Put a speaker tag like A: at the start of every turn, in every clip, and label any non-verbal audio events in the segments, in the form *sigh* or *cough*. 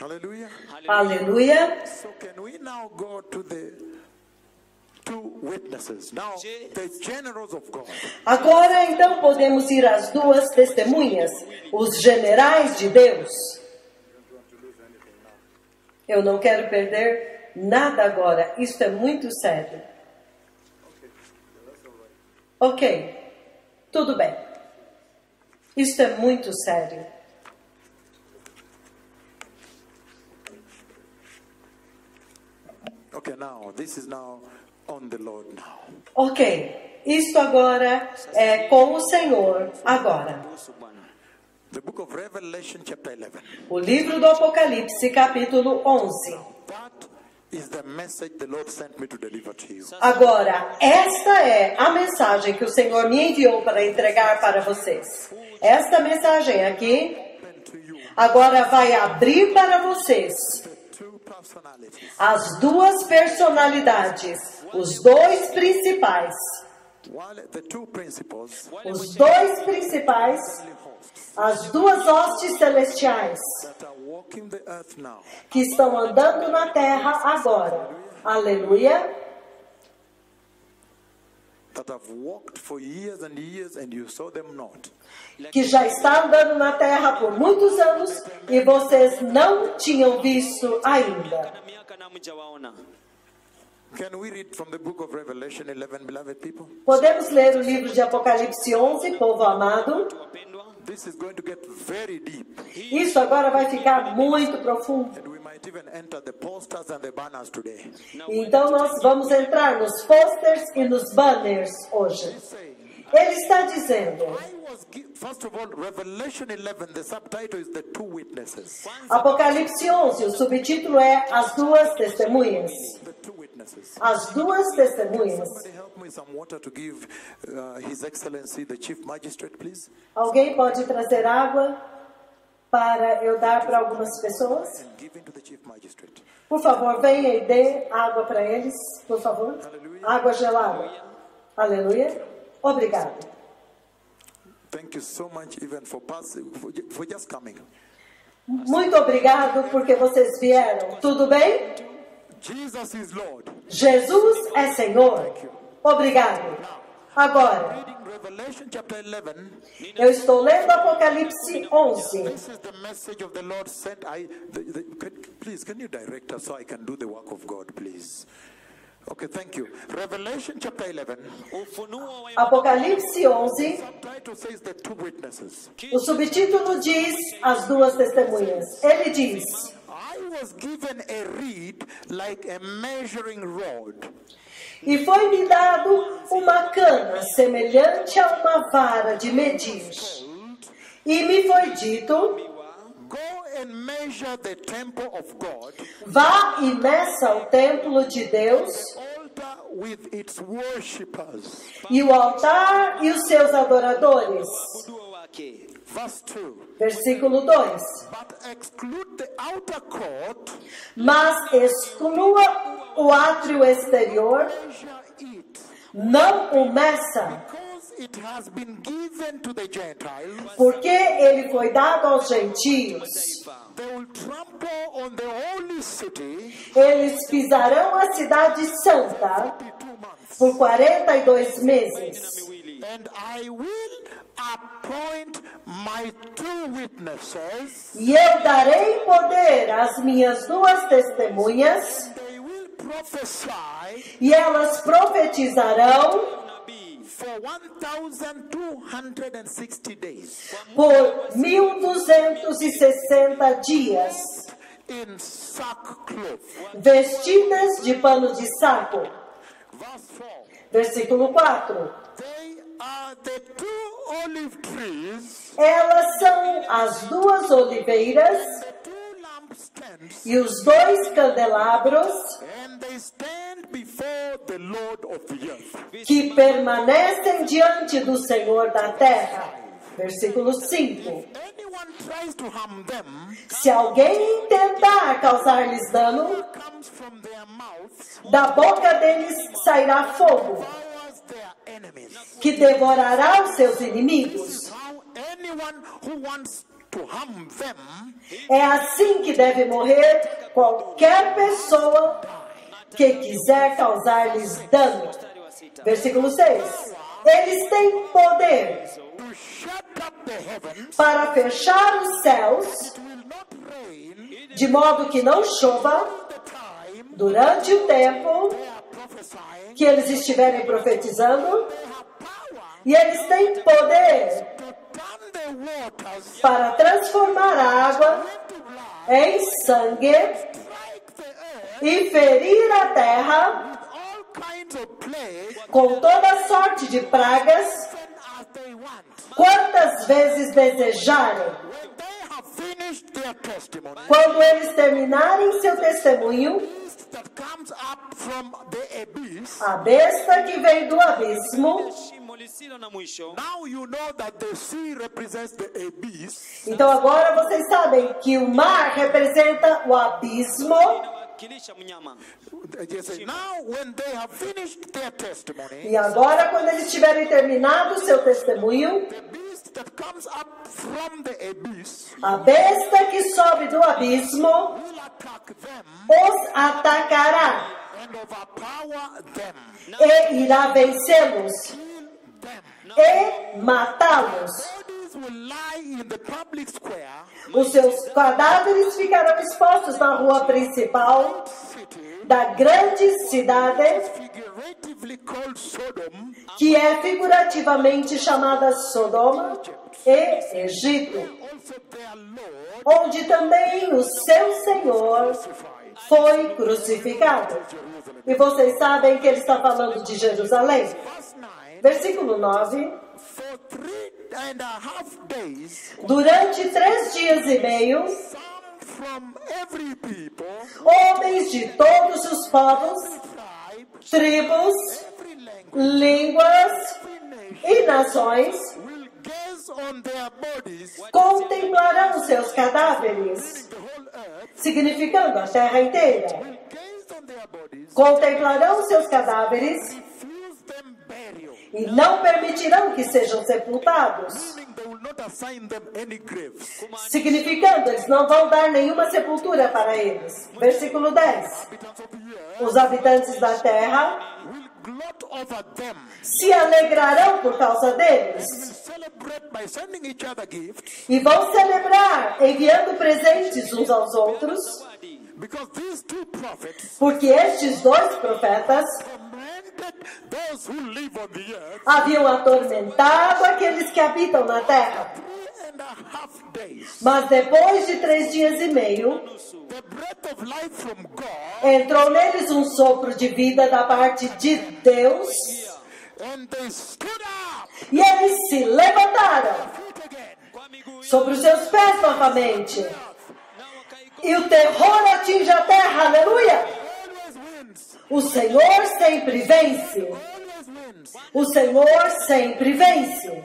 A: Hallelujah.
B: Aleluia.
A: So can we now go to the two witnesses? Now, the generals of God.
B: Agora então podemos ir às duas testemunhas, os generais de Deus. Eu não quero perder nada agora, isso é muito sério. Ok, tudo bem. Isso é muito sério.
A: Okay, now this is now on the Lord now.
B: Ok, isto agora é com o Senhor, agora.
A: The book of Revelation, chapter 11.
B: O livro do Apocalipse, capítulo 11.
A: That is the message the Lord sent me to deliver to you.
B: Agora, esta é a mensagem que o Senhor me enviou para entregar para vocês. Esta mensagem aqui agora vai abrir para vocês. As duas personalidades, os dois principais. Os dois principais, as duas hostes celestiais que estão andando na terra agora. Aleluia.
A: that have walked for years and years and you saw them not.
B: Que já está andando na terra por muitos anos e vocês não tinham visto ainda.
C: na miaka na mjawaona
A: Can we read from the book of Revelation 11, beloved people?
B: Podemos ler o livro de Apocalipse 11, povo amado.
C: Wapendwa
A: This is going to get very deep,
B: Isso agora vai ficar muito profundo.
A: and we might even enter the posters and the banners today.
B: Então nós vamos entrar nos posters e nos banners hoje. Ele está dizendo:
A: I was gi- first of all, Revelation 11, the subtitle is the two witnesses.
B: Apocalipse 11, o subtítulo é As Duas Testemunhas. As Duas Testemunhas.
A: Give uh, Magistrate.
B: Alguém pode trazer água para eu dar para algumas pessoas? Por favor, venha e dê água para eles, por favor. Água gelada. Aleluia. Obrigado.
A: Thank you so much, even for passing, for just coming.
B: Muito obrigado porque vocês vieram. Tudo bem?
A: Jesus is Lord.
B: Jesus é Senhor. Obrigado. Agora,
A: Reading Revelation chapter 11.
B: eu estou lendo Apocalipse 11.
A: This is the message of the Lord sent. I, the, the, can, please, can you direct us so I can do the work of God, please? Okay, thank you. Revelation chapter 11.
C: ufunuo wa
B: Apocalipse 11.
A: Subtitle says the two witnesses.
B: O subtítulo diz As Duas Testemunhas. Ele diz:
A: I was given a reed like a measuring rod.
B: E foi-me dado uma cana semelhante a uma vara de medir. E me foi dito:
A: Go and measure the temple of God,
B: Vá e meça o templo de Deus,
A: altar with its worshippers.
B: e o altar e os seus adoradores.
C: Uduo wake
A: Verse 2.
B: Versículo 2.
A: But exclude the outer court,
B: Mas exclua o átrio exterior, não o meça,
A: because it has been given to the Gentiles.
B: porque ele foi dado aos gentios.
A: They will trample on the holy city
B: Eles pisarão a cidade santa por 42 meses.
C: Miwili
A: And I will appoint my two witnesses.
B: E eu darei poder às minhas duas testemunhas,
A: They will prophesy
B: e elas profetizarão
C: nabii
A: for 1,260 days
B: por 1260 dias,
A: in sackcloth.
B: vestidas de pano de saco.
A: Verse 4.
B: Versículo 4. Elas são as duas oliveiras e os dois candelabros que permanecem diante do Senhor da terra. Versículo 5.
A: Anyone tries to harm them
B: Se alguém tentar causar-lhes dano, da boca deles sairá fogo. Que devorará os seus inimigos. É assim que deve morrer qualquer pessoa que quiser causar-lhes dano. Versículo 6. Eles têm poder para fechar os céus, de modo que não chova durante o tempo. Que eles estiverem profetizando, e eles têm poder para transformar a água em sangue e ferir a terra com toda sorte de pragas, quantas vezes desejarem. Quando eles terminarem seu testemunho,
A: beast that comes up from the abyss,
B: a besta que vem do abismo.
C: Shimo lisilo na mwisho.
A: now you know that the sea represents the abyss.
B: Então agora vocês sabem que o mar representa o abismo.
C: Inawakilisha mnyama.
A: They say, now when they have finished their testimony,
B: E agora, quando eles tiverem terminado seu testemunho,
A: the beast that comes up from the abyss.
B: A besta que sobe do abismo os atacará. e irá vencê-los. E matá-los. Os seus cadáveres ficarão expostos na rua principal da grande cidade, que é figurativamente chamada Sodoma e Egito, onde também o seu Senhor foi crucificado. E vocês sabem que ele está falando de Jerusalém.
A: Verse 9
B: Versículo 9.
A: For three and a half days,
B: Durante três dias e meio, homens de todos os povos, tribos, línguas e nações contemplarão seus cadáveres, significando a terra inteira. Contemplarão seus cadáveres e não permitirão que sejam sepultados. Significando, eles não vão dar nenhuma sepultura para eles. Versículo 10.
A: Inhabitants of the earth
B: Os habitantes da terra se alegrarão por causa deles e vão celebrar enviando presentes uns aos outros, porque estes dois profetas haviam atormentado aqueles que habitam na terra. Mas depois de três dias e meio, entrou neles um sopro de vida da parte de Deus e eles se levantaram sobre os seus pés novamente. E o terror atinge a terra, aleluia! O Senhor sempre vence. O Senhor sempre vence.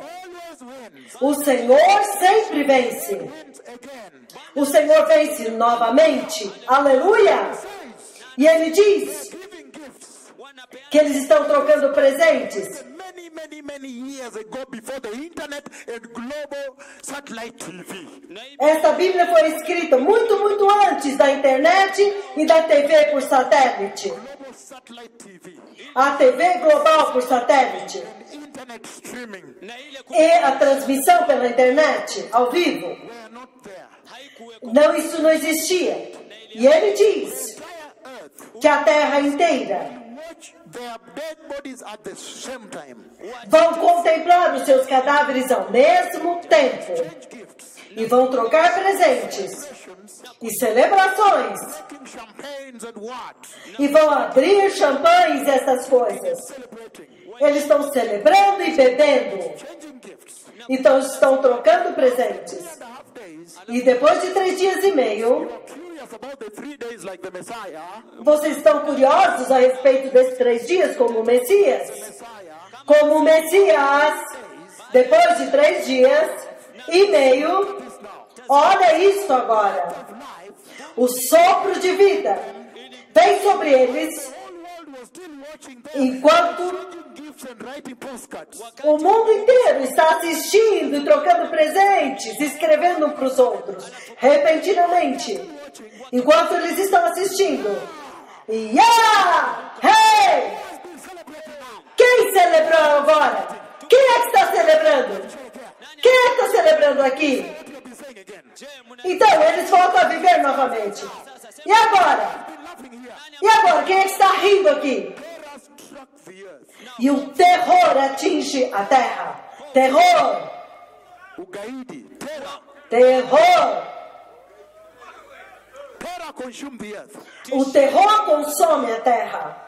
B: O Senhor sempre vence. O Senhor vence novamente. Aleluia! E ele diz que eles estão trocando presentes. Esta Bíblia foi escrita muito, muito antes da internet e da TV por satélite. A TV global por satélite. E a transmissão pela internet, ao vivo. Não, isso não existia. E ele diz que a terra inteira
A: watch their dead bodies at the same time.
B: vão contemplar os seus cadáveres ao mesmo tempo e vão trocar presentes e celebrações e vão abrir champanhes e essas coisas. Eles estão celebrando e bebendo. Então estão trocando presentes. E depois de três dias e meio, vocês estão curiosos a respeito desses três dias como o Messias? Como o Messias, depois de três dias e meio. Olha isso agora. O sopro de vida vem sobre eles enquanto. O mundo inteiro está assistindo, trocando presentes, escrevendo para os outros, repentinamente, enquanto eles estão assistindo. Yeah! Hey! Quem celebrou agora? Quem é que está celebrando? Quem é que está celebrando aqui?
A: You'll be saying again.
C: Je, mna-
B: Então eles voltam a viver novamente. E agora? E agora? Quem é está rindo aqui? E o terror atinge a terra. Terror!
A: Terror.
B: O terror consome a terra.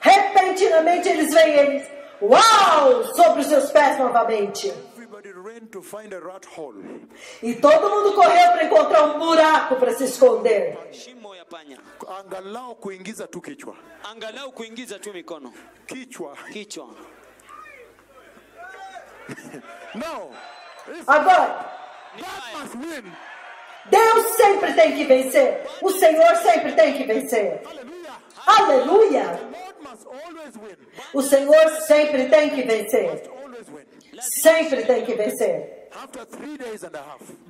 B: Repentinamente eles veem eles. Uau! Sobre os seus pés novamente. E todo mundo correu para encontrar um buraco para se esconder.
C: shimo ya panya
A: Angalau kuingiza tu kichwa.
C: angalau kuingiza tu mikono
A: Kichwa.
C: kichwa *laughs*
A: No. If
B: Agora,
A: God must win.
B: Deus sempre tem que vencer. O Senhor sempre tem que vencer. Aleluia!
A: Win.
B: O Senhor sempre tem que vencer. Sempre tem que vencer.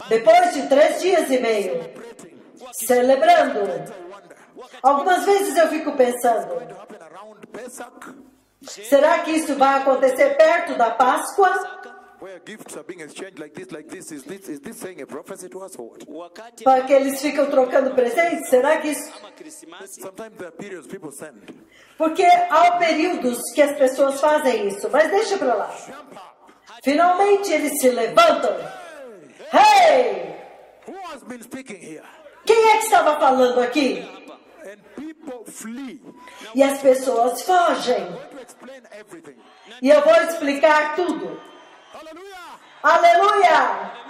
B: Depois de três dias e meio, celebrando, algumas vezes eu fico pensando: será que isso vai acontecer perto da Páscoa? Para que eles ficam trocando presentes? Será que isso. Porque há períodos que as pessoas fazem isso, mas deixa pra lá. Finalmente eles se levantam. Hey!
A: Who has been speaking here?
B: Quem é que estava falando aqui?
A: And people flee.
B: E as pessoas fogem. E eu vou explicar tudo.
A: Hallelujah.
B: Aleluia!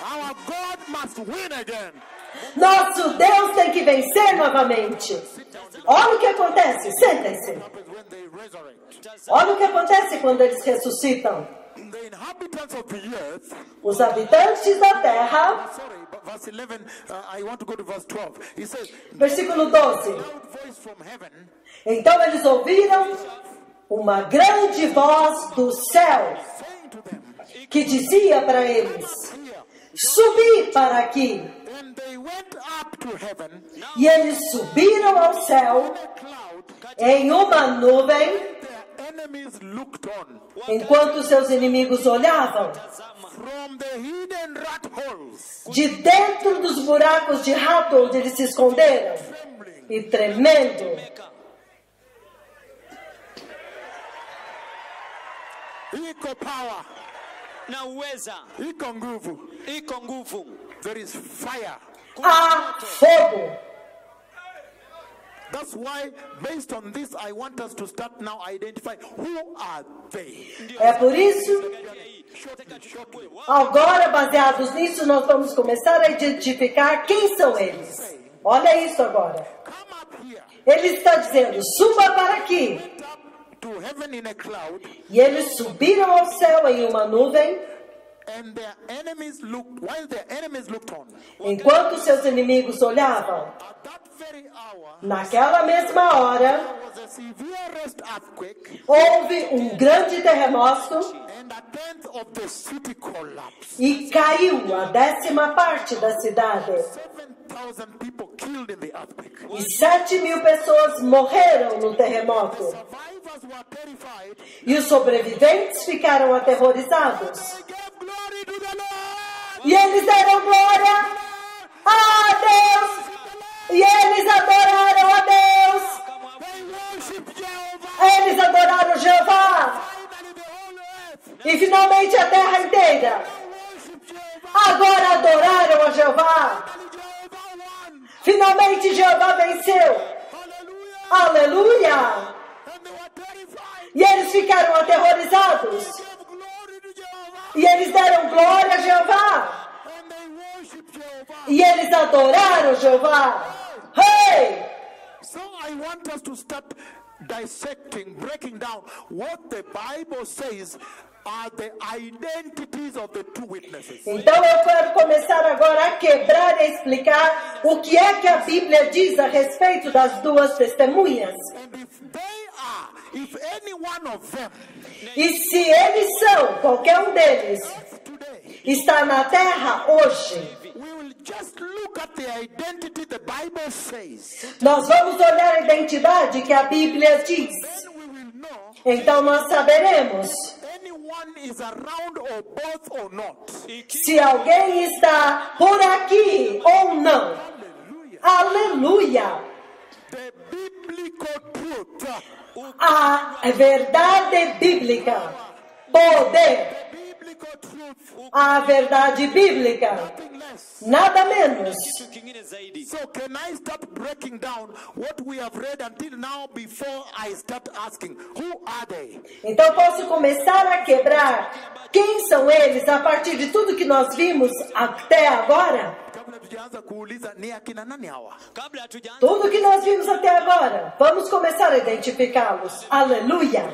A: Our God must win again.
B: Nosso Deus tem que vencer novamente. Olha o que acontece. Sentem-se. Olha o que acontece quando eles ressuscitam. Os habitantes da terra,
A: Sorry, but verse 11, uh, I want to go to verse 12. He says,
B: versículo 12.
A: loud voice from heaven
B: Então eles ouviram uma grande voz do céu que dizia para eles. Subi para aqui. E eles subiram ao céu em uma nuvem,
A: their enemies looked on.
B: Enquanto seus inimigos olhavam.
A: From the hidden rat holes,
B: De dentro dos buracos de rato onde eles se esconderam. E tremendo.
A: iko power,
C: na uweza
A: iko nguvu.
C: iko nguvu
A: There is fire.
B: Há fogo.
A: That's why, based on this, I want us to start now identify who are they.
B: É por isso, agora, baseados nisso, nós vamos começar a identificar quem são eles. Olha isso agora. Ele está dizendo: suba para aqui. E eles subiram ao céu em uma nuvem, enquanto seus inimigos olhavam. Naquela mesma hora, houve um grande terremoto e caiu a décima parte da cidade.
A: 7,000 people killed in the earthquake.
B: E sete mil pessoas morreram no terremoto. E os sobreviventes ficaram aterrorizados. E eles deram glória a Deus. E eles adoraram a Deus. Eles adoraram Jeová. E finalmente a terra inteira. Agora adoraram a Jeová. Finalmente Jeová venceu. Aleluia! E eles ficaram aterrorizados. E eles deram glória a Jeová. E eles adoraram Jeová. Hey!
A: So I want us to start dissecting, breaking down what the Bible says are the identities of the two witnesses.
B: Então eu quero começar agora a quebrar e explicar o que é que a Bíblia diz a respeito das duas testemunhas.
A: And if they are, if any one of them
B: E se eles são, qualquer um deles, está na terra hoje,
A: we will just look at the identity the Bible says.
B: nós vamos olhar a identidade que a Bíblia diz. Então nós saberemos se alguém está por aqui ou não. Aleluia!
A: Truth.
B: A verdade bíblica. Poder. A verdade bíblica. Nada menos.
C: kitu kingine zaidi
A: So can I start breaking down what we have read until now before I start asking, who are they?
B: Então posso começar a quebrar quem são eles a partir de tudo que nós vimos até agora? Tudo que nós vimos até agora. Vamos começar a identificá-los. Aleluia!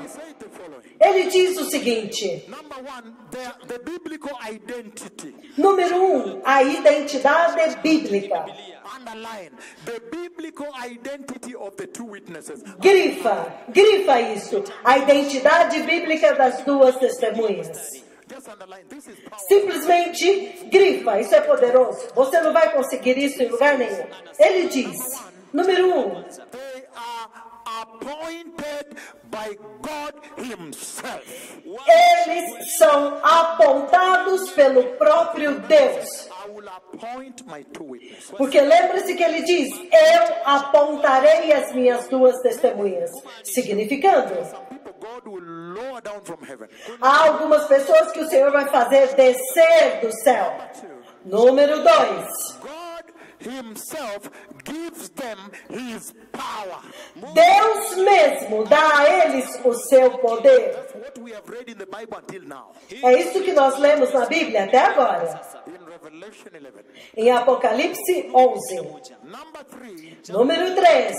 B: Ele diz o seguinte:
A: Number one, the, the biblical identity.
B: número um, a identidade bíblica.
A: Underline the biblical identity of the two witnesses.
B: Grifa, grifa isso. A identidade bíblica das duas testemunhas. Simplesmente grifa, isso é poderoso. Você não vai conseguir isso em lugar nenhum. Ele diz: número um,
A: appointed by God himself.
B: Eles são apontados pelo próprio Deus. Porque lembre-se que ele diz: Eu apontarei as minhas duas testemunhas. Significando, há algumas pessoas que o Senhor vai fazer descer do céu. Número
A: 2.
B: Deus mesmo dá a eles o seu poder. É isso que nós lemos na Bíblia até agora.
A: In Revelation 11.
B: Em Apocalipse 11.
A: Number three,
B: Número 3.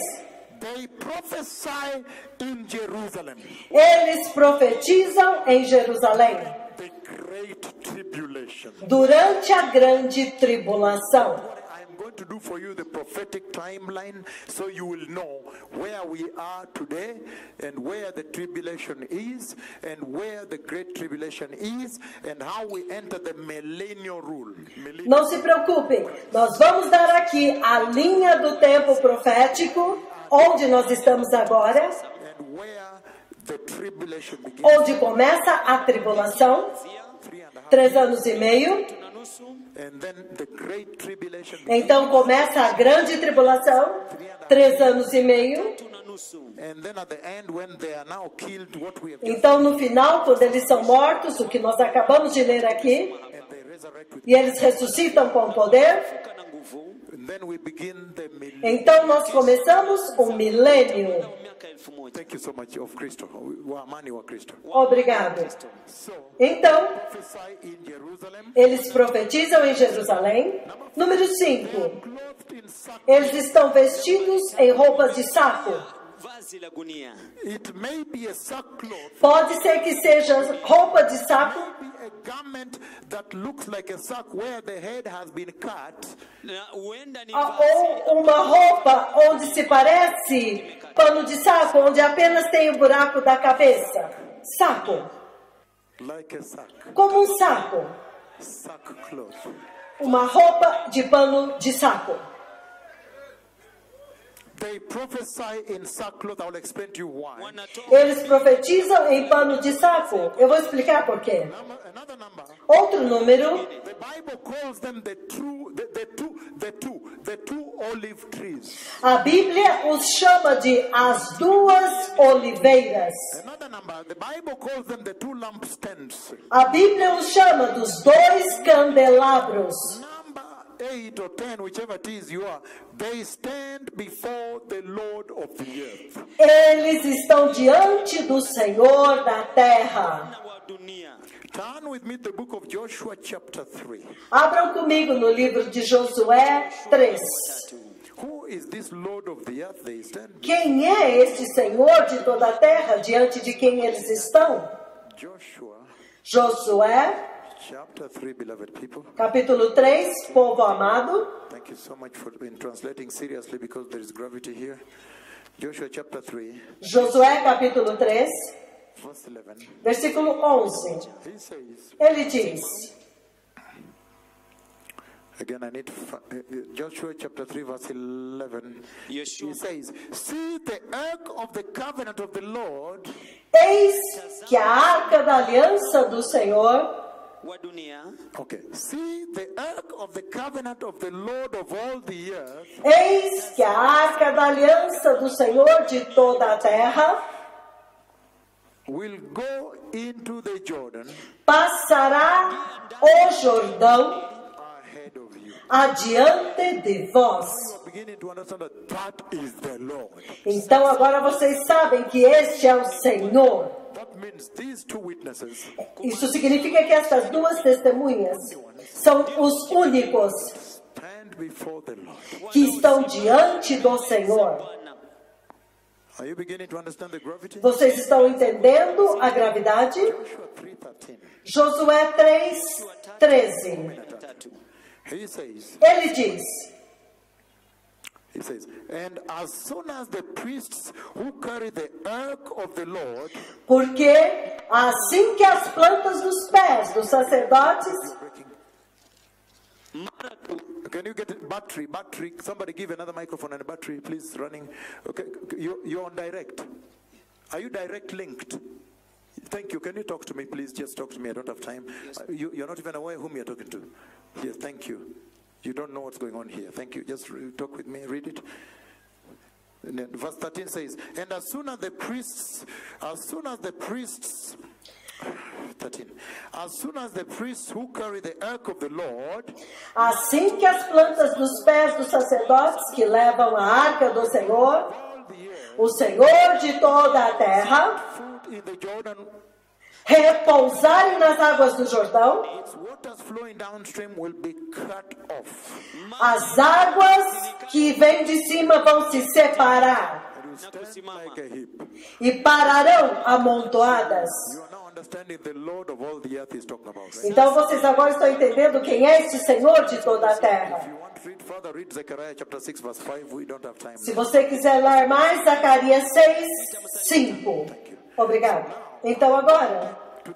A: they prophesy in Jerusalem.
B: Eles profetizam em Jerusalém
A: The great tribulation.
B: durante a grande tribulação.
A: I'm going to do for you the prophetic timeline so you will know where we are today and where the tribulation is and where the great tribulation is and how we enter the millennial rule. Millennial.
B: Não se preocupem, nós vamos dar aqui a linha do tempo profético, onde nós estamos agora,
A: And where the tribulation begins.
B: onde começa a tribulação,
A: Three and a half.
B: três anos e meio. Então começa a grande tribulação, três anos e meio. Então no final, quando eles são mortos, o que nós acabamos de ler aqui, e eles ressuscitam com poder, então nós começamos o milênio. Obrigado. Então, eles profetizam em Jerusalém. Número 5.
A: clothed in sackcloth.
B: Eles estão vestidos em roupas de saco. Pode ser que seja roupa de saco,
A: be a garment that looks like a sack where the head has been cut,
C: na huenda ni
B: ah, ou uma roupa onde se parece pano de saco, onde apenas tem o buraco da cabeça. Saco,
A: like a sack,
B: como um saco. Uma roupa de pano de saco.
A: They prophesy in sackcloth. I will explain to you why.
C: wanatoa
B: Eles profetizam em pano de saco. Eu vou explicar por quê.
A: Number- Another number.
B: Outro número,
A: The Bible calls them the true, the, the two, the two, the two olive trees.
B: a Bíblia os chama de as duas oliveiras. A Bíblia os chama dos dois candelabros.
A: Number eight or ten, whichever it is you are, they stand before the Lord of the earth.
B: Eles estão diante do Senhor da terra.
A: Turn with me the book of Joshua, chapter 3.
B: Abram comigo no livro de Josué 3.
A: Who is this Lord of the earth they stand?
B: Quem é este Senhor de toda a terra diante de quem eles estão?
A: Joshua,
B: Josué,
A: chapter 3, beloved people.
B: capítulo 3, povo amado.
A: Thank you so much for in translating seriously because there is gravity here. Joshua chapter 3,
B: Josué, capítulo 3,
A: verse 11.
B: versículo 11.
A: He says,
B: Ele diz:
A: again, I need uh, uh, Joshua chapter 3, verse 11.
C: Yoshua.
A: He says, See the ark of the covenant of the Lord
B: Eis que a arca da aliança do Senhor,
C: wa dunia
A: Okay. See the ark of the covenant of the Lord of all the earth
B: eis que a arca da aliança do Senhor de toda a terra
A: will go into the Jordan
B: passará o Jordão adiante de vós. Então agora vocês sabem que este é o Senhor. Isso significa que estas duas testemunhas são os únicos que estão diante do Senhor. Vocês estão entendendo a gravidade?
A: Joshua 3:13.
B: Josué 3, 13.
C: tatu
A: He says,
B: Ele diz:
A: he says, and as soon as the priests who carry the ark of the Lord
B: Porque assim que as plantas dos pés dos sacerdotes
A: breaking
C: mara tu
A: Can you get it? battery? Battery. Somebody give another microphone and a battery, please. Running. Okay, you you're on direct. Are you direct linked? Thank you. Can you talk to me, please? Just talk to me. I don't have time. Uh, you, you're not even aware whom you're talking to. Yes, thank you. You don't know what's going on here. Thank you. Just talk with me. Read it. Then verse 13 says, And as soon as the priests, as soon as the priests, 13, as soon as the priests who carry the ark of the Lord
B: Assim que as plantas dos pés dos sacerdotes que levam a arca do Senhor, o Senhor de toda a terra,
A: foot in the Jordan,
B: repousarem nas águas do Jordão, as águas que vêm de cima vão se separar e pararão amontoadas. Então vocês agora estão entendendo quem é este Senhor de toda a terra.
A: you want to read further, read Zechariah chapter 6, verse 5. We don't have time.
B: Se você quiser ler mais, Zacarias 6, 5. Obrigado. Então agora,
A: To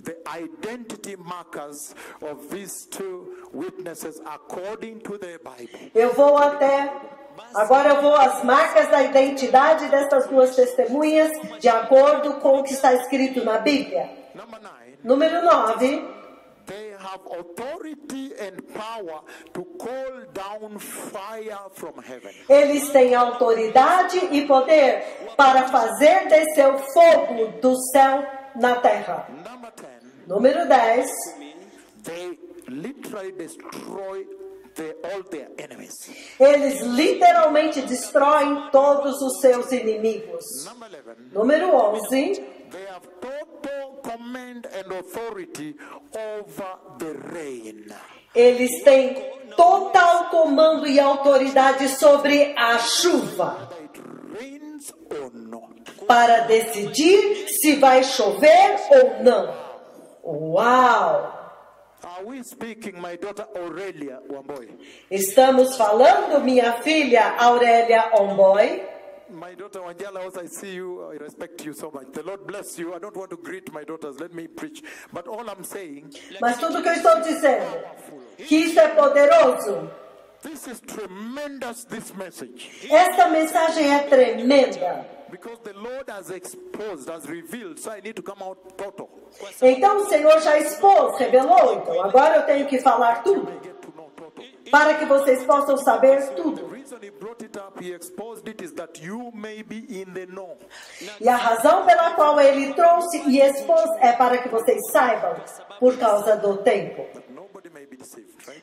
A: the, identity markers of these two witnesses according to the Bible.
B: eu vou até. Agora eu vou às marcas da identidade destas duas testemunhas, de acordo com o que está escrito na Bíblia. Número 9.
A: Have authority and power to call down fire from heaven.
B: Eles têm autoridade e poder para fazer descer o fogo do céu na terra.
A: Number 10,
B: Número 10.
A: they literally destroy.
B: Eles literalmente destroem todos os seus inimigos.
A: Number 11,
B: Número 11.
A: Command and authority over the rain.
B: Eles têm total comando e autoridade sobre a chuva para decidir se vai chover ou não. Uau!
A: Are we speaking, my daughter Aurelia Wamboy?
B: Estamos falando, minha filha Aurélia Omboy.
A: My daughter Wanjala, also I see you, I respect you so much. The Lord bless you. I don't want to greet my daughters, let me preach. But all I'm saying,
B: Mas tudo que eu estou dizendo, que isso é poderoso.
A: this is tremendous, this message.
B: Esta mensagem é tremenda.
A: Because the Lord has exposed, has revealed, so I need to come out total.
B: Então o Senhor já expôs, revelou. Então agora eu tenho que falar tudo para que vocês possam saber tudo. E a razão pela qual ele trouxe e expôs é para que vocês saibam, por causa do tempo.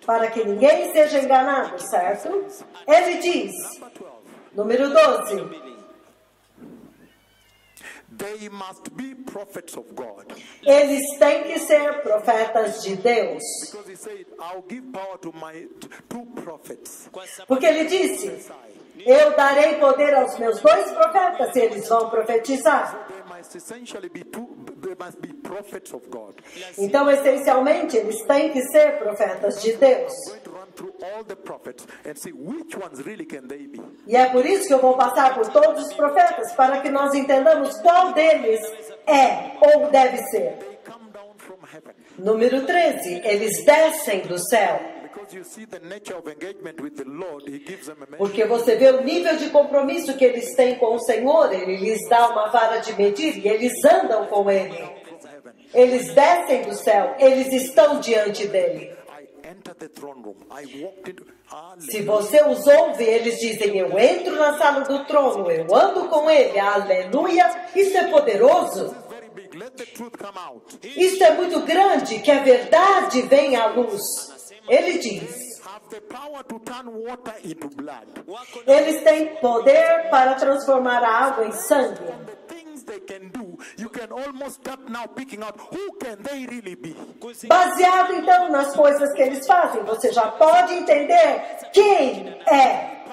B: Para que ninguém seja enganado, certo? Ele diz,
A: Number 12.
B: número 12:
A: They must be prophets of God.
B: Eles têm que ser profetas de Deus.
A: Because he said, I'll give power to my two prophets.
B: Porque ele disse: Eu darei poder aos meus dois profetas e eles vão profetizar. Então, essencialmente, eles têm que ser profetas de Deus.
A: I'm going to run through all the prophets and see which ones really can they be.
B: E é por isso que eu vou passar por todos os profetas, para que nós entendamos qual deles é ou deve ser. Número 13, eles descem do céu. Porque você vê o nível de compromisso que eles têm com o Senhor, Ele lhes dá uma vara de medir e eles andam com Ele. Eles descem do céu, eles estão diante dele. Se você os ouve, eles dizem: Eu entro na sala do trono, eu ando com ele, aleluia. Isso é poderoso, isso é muito grande, que a verdade venha à luz. Ele diz: Eles têm poder para transformar a água em sangue.
A: The things they can do, you can almost start now picking out who can they really be.
B: Baseado então nas coisas que eles fazem, você já pode entender quem é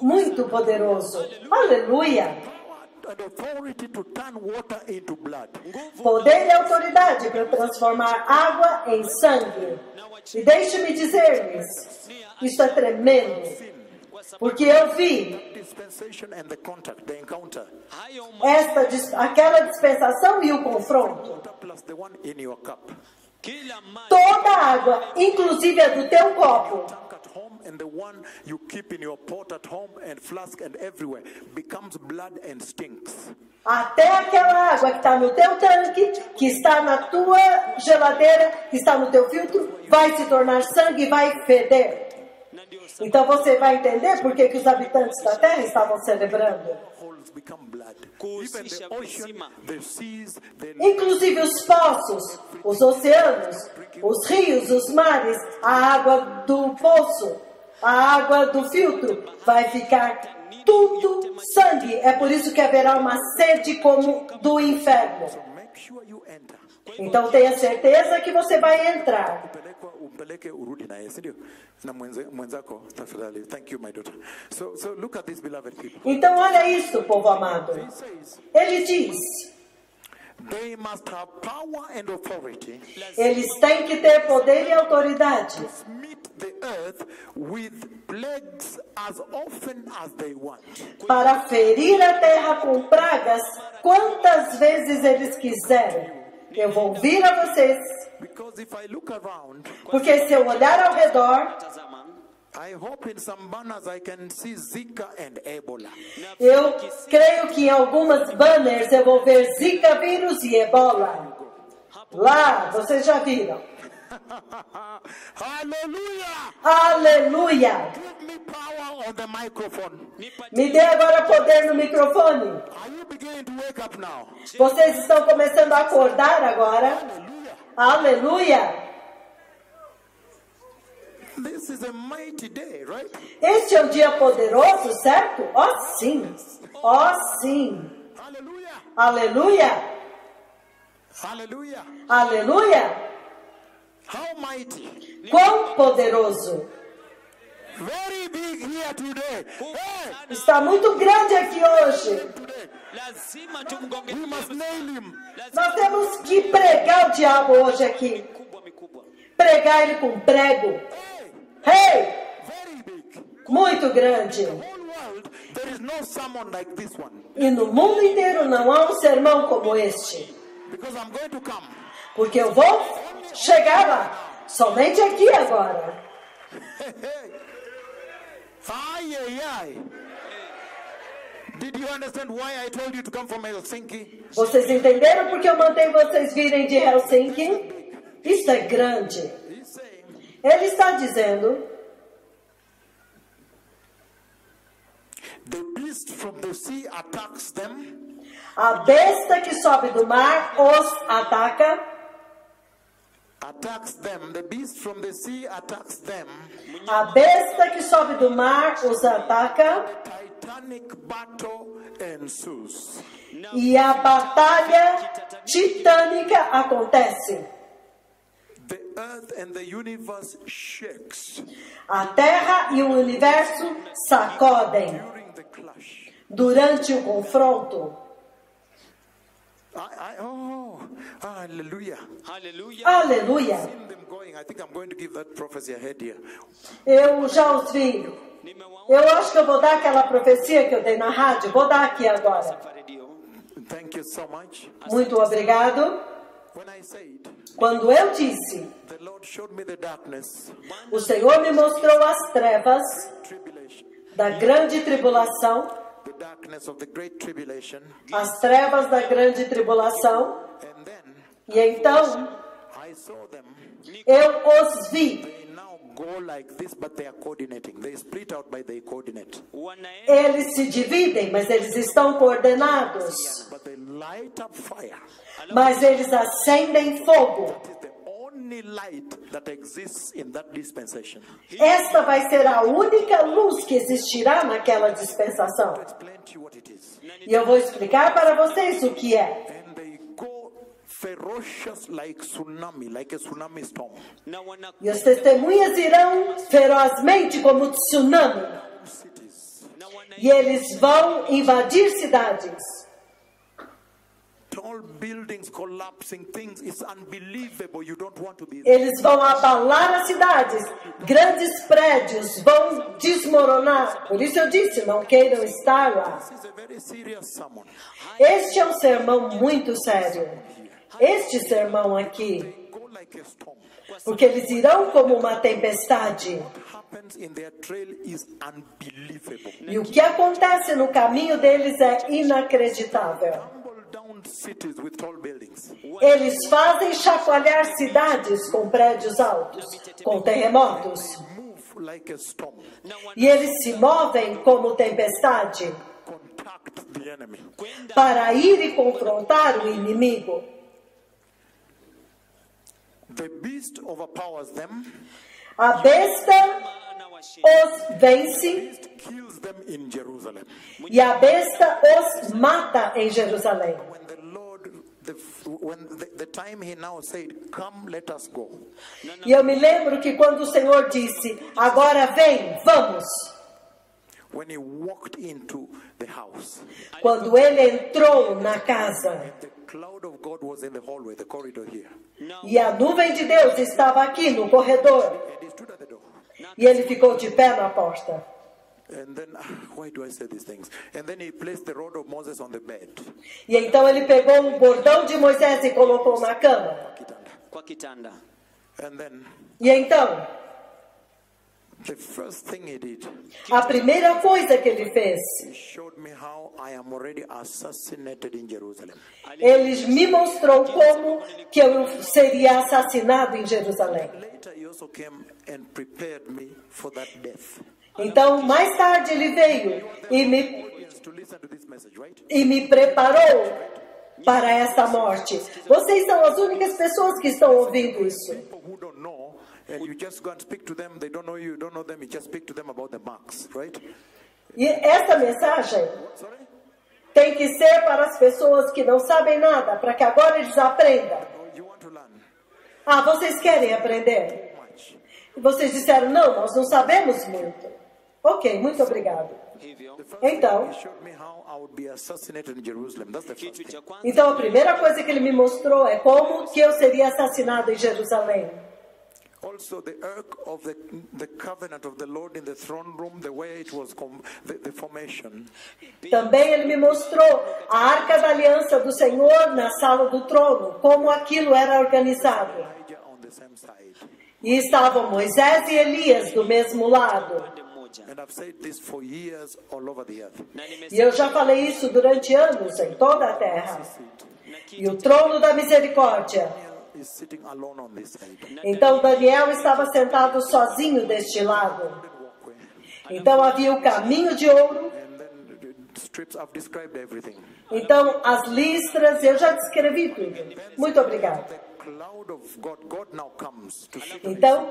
B: muito poderoso. Aleluia!
A: Power and authority to turn water into blood.
B: Poder e autoridade para transformar água em sangue. E deixe-me dizer-lhes, isso é tremendo, porque eu vi
A: Dispensation and the contact, the encounter.
C: hayo ma-
B: esta, aquela dispensação e o confronto.
A: Water plus the one in your cup.
C: kila maji
B: Toda a água, inclusive a do teu copo,
A: and the one you keep in your pot at home and flask and everywhere becomes blood and stinks.
B: até aquela água que está no teu tanque, que está na tua geladeira, que está no teu filtro, vai se tornar sangue e vai feder. Então você vai entender por que, que os habitantes da terra estavam celebrando. Inclusive os poços, os oceanos, os rios, os mares, a água do poço, a água do filtro, vai ficar tudo sangue. É por isso que haverá uma sede como do inferno. Então tenha certeza que você vai entrar.
A: Urudi naye si ndio? Na mwenzako tafadhali. Thank you my daughter. So so look at this beloved people.
B: Então olha isso, povo amado. Ele diz:
A: they must have power and authority
B: eles têm que ter poder e autoridade.
A: to meet the earth with plagues as often as they want.
B: Para ferir a terra com pragas quantas vezes eles quiserem. Eu vou vir a vocês, porque se eu olhar ao redor, eu creio que em algumas banners eu vou ver Zika vírus e Ebola. Lá, vocês já viram.
A: Hallelujah
B: Aleluia!
A: give me
B: dê agora poder no microfone. Vocês estão começando a acordar agora.
A: hallelujah
B: Aleluia!
A: this is a mighty day right
B: Este é um dia poderoso, certo? Ó sim! Ó sim!
A: hallelujah
B: Aleluia!
A: hallelujah
B: Aleluia! Quão poderoso! Está muito grande aqui hoje. Nós temos que pregar o diabo hoje aqui. Pregar ele com prego.
A: Hey.
B: Muito grande. E no mundo inteiro não há um sermão como este. Porque eu vou chegar lá. Somente aqui agora.
A: Hey, hey. Ay, ay, ay. Did you understand why I told you to come from Helsinki?
B: Vocês entenderam porque eu mandei vocês virem de Helsinki? Isso é grande. Ele está dizendo:
A: the beast from the sea attacks them,
B: a besta que sobe do mar os ataca.
A: attacks them. The beast from the sea attacks them.
B: A besta que sobe do mar os ataca.
A: titanic battle ensues.
C: na
B: E a batalha titânica acontece.
A: The earth and the universe shakes
B: A Terra e o universo sacodem durante o confronto.
A: I, I, oh, hallelujah.
C: haleluya
B: Aleluia! Eu já os vi. Eu acho que eu vou dar aquela profecia que eu dei na rádio. Vou dar aqui agora.
A: Thank you so much.
B: Muito obrigado.
A: When I said,
B: Quando eu disse,
A: the Lord showed me the darkness,
B: o Senhor me mostrou as trevas da grande tribulação,
A: the darkness of the great tribulation,
B: as trevas da grande tribulação, e então eu os vi. Eles se dividem, mas eles estão coordenados. Mas eles acendem fogo. Esta vai ser a única luz que existirá naquela dispensação. E eu vou explicar para vocês o que é. E as testemunhas irão ferozmente como tsunami. E eles vão invadir cidades.
A: tall buildings collapsing, things. It's unbelievable. You don't want to be there.
B: Eles vão abalar as cidades. Grandes prédios vão desmoronar. Por isso eu disse, não queiram estar lá. Este é um sermão muito sério. Este sermão aqui. Porque eles irão como uma tempestade. E o que acontece no caminho deles é inacreditável. Eles fazem chacoalhar cidades com prédios altos, com terremotos. E eles se movem como tempestade. Para ir e confrontar o inimigo. A besta os vence. E a besta os mata em Jerusalém. E eu me lembro que quando o Senhor disse: Agora vem, vamos.
A: when he walked into the house,
B: Quando ele entrou na casa. E a nuvem de Deus estava aqui no corredor. E ele ficou de pé na porta. E então ele pegou o bordão de Moisés e colocou na cama.
A: Kitanda.
C: kwa kitanda
A: And then
B: E então,
A: the first thing he did,
B: a primeira coisa que ele fez,
A: he showed me how I am already assassinated in Jerusalem.
B: ele me mostrou como que eu seria assassinado em Jerusalém. Então, mais tarde ele veio e me, e me preparou para esta morte. Vocês são as únicas pessoas que estão ouvindo isso.
A: Right?
B: E essa mensagem tem que ser para as pessoas que não sabem nada, para que agora eles aprendam.
A: Learn
B: Ah, vocês querem aprender? E vocês disseram, não, nós não sabemos muito. Ok, muito obrigado. Então- Então a primeira coisa que ele me mostrou é como que eu seria assassinado em Jerusalém.
A: Also, the ark of the, the covenant of the Lord in the throne room, the way it was, the, the formation.
B: Também ele me mostrou a arca da aliança do Senhor na sala do trono, como aquilo era organizado. E estavam Moisés e Elias do mesmo lado. E eu já falei isso durante anos em toda a terra. E o trono da misericórdia. Então Daniel estava sentado sozinho deste lado. Então havia o caminho de ouro. Então as listras, eu já descrevi tudo. Muito
A: his
B: Então,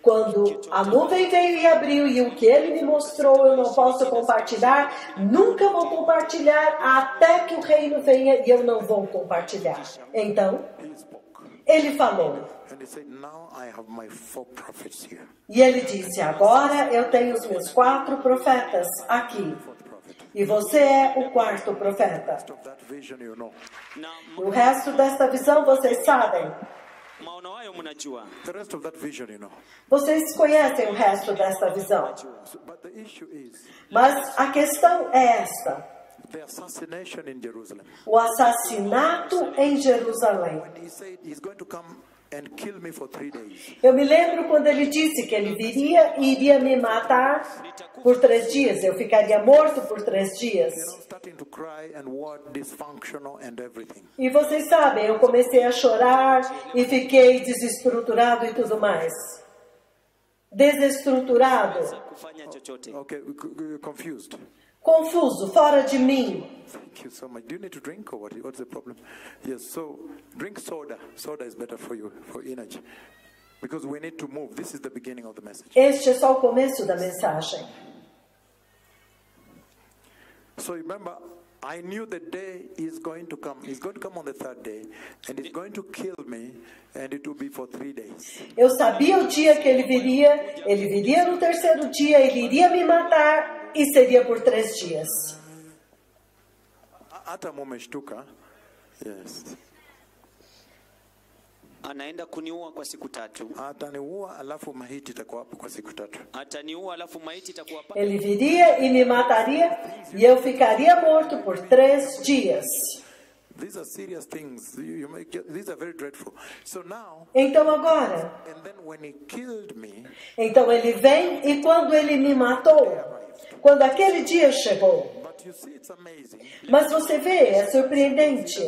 B: Quando a nuvem veio e abriu e o que ele me mostrou eu não posso compartilhar, nunca vou compartilhar até que o reino venha e eu não vou compartilhar. Então, ele falou. E ele disse: Agora eu tenho os meus quatro profetas aqui. E você é o quarto profeta. O resto desta visão vocês sabem. Vocês conhecem o resto desta visão. Mas a questão é esta: o assassinato em Jerusalém. Eu me lembro quando ele disse que ele viria e iria me matar por três dias. Eu ficaria morto por três dias. E vocês sabem, eu comecei a chorar e fiquei desestruturado e tudo mais. Desestruturado,
A: Okay, confused.
B: Confuso, fora de mim.
A: Thank you so much. Do you need to drink or what? What's the problem? Yes, so drink soda. Soda is better for you, for energy. Because we need to move. This is the beginning of the message.
B: Este é só o começo da mensagem.
A: So remember, I knew the day is going to come. He's going to come on the third day, and he's going to kill me, and it will be for three days.
B: Eu sabia o dia que ele viria, ele viria no terceiro dia, ele iria me matar e seria por três dias.
A: Hata mumeshtuka. Yes.
C: anaenda kuniua kwa siku tatu
A: Ataniua alafu mahiti itakuwa hapo kwa siku tatu.
C: ataniua alafu maiti itakuwa
B: Ele viria e me mataria e eu ficaria morto por três dias. Então agora, então ele vem e quando ele me matou, quando aquele dia chegou, mas você vê, é surpreendente.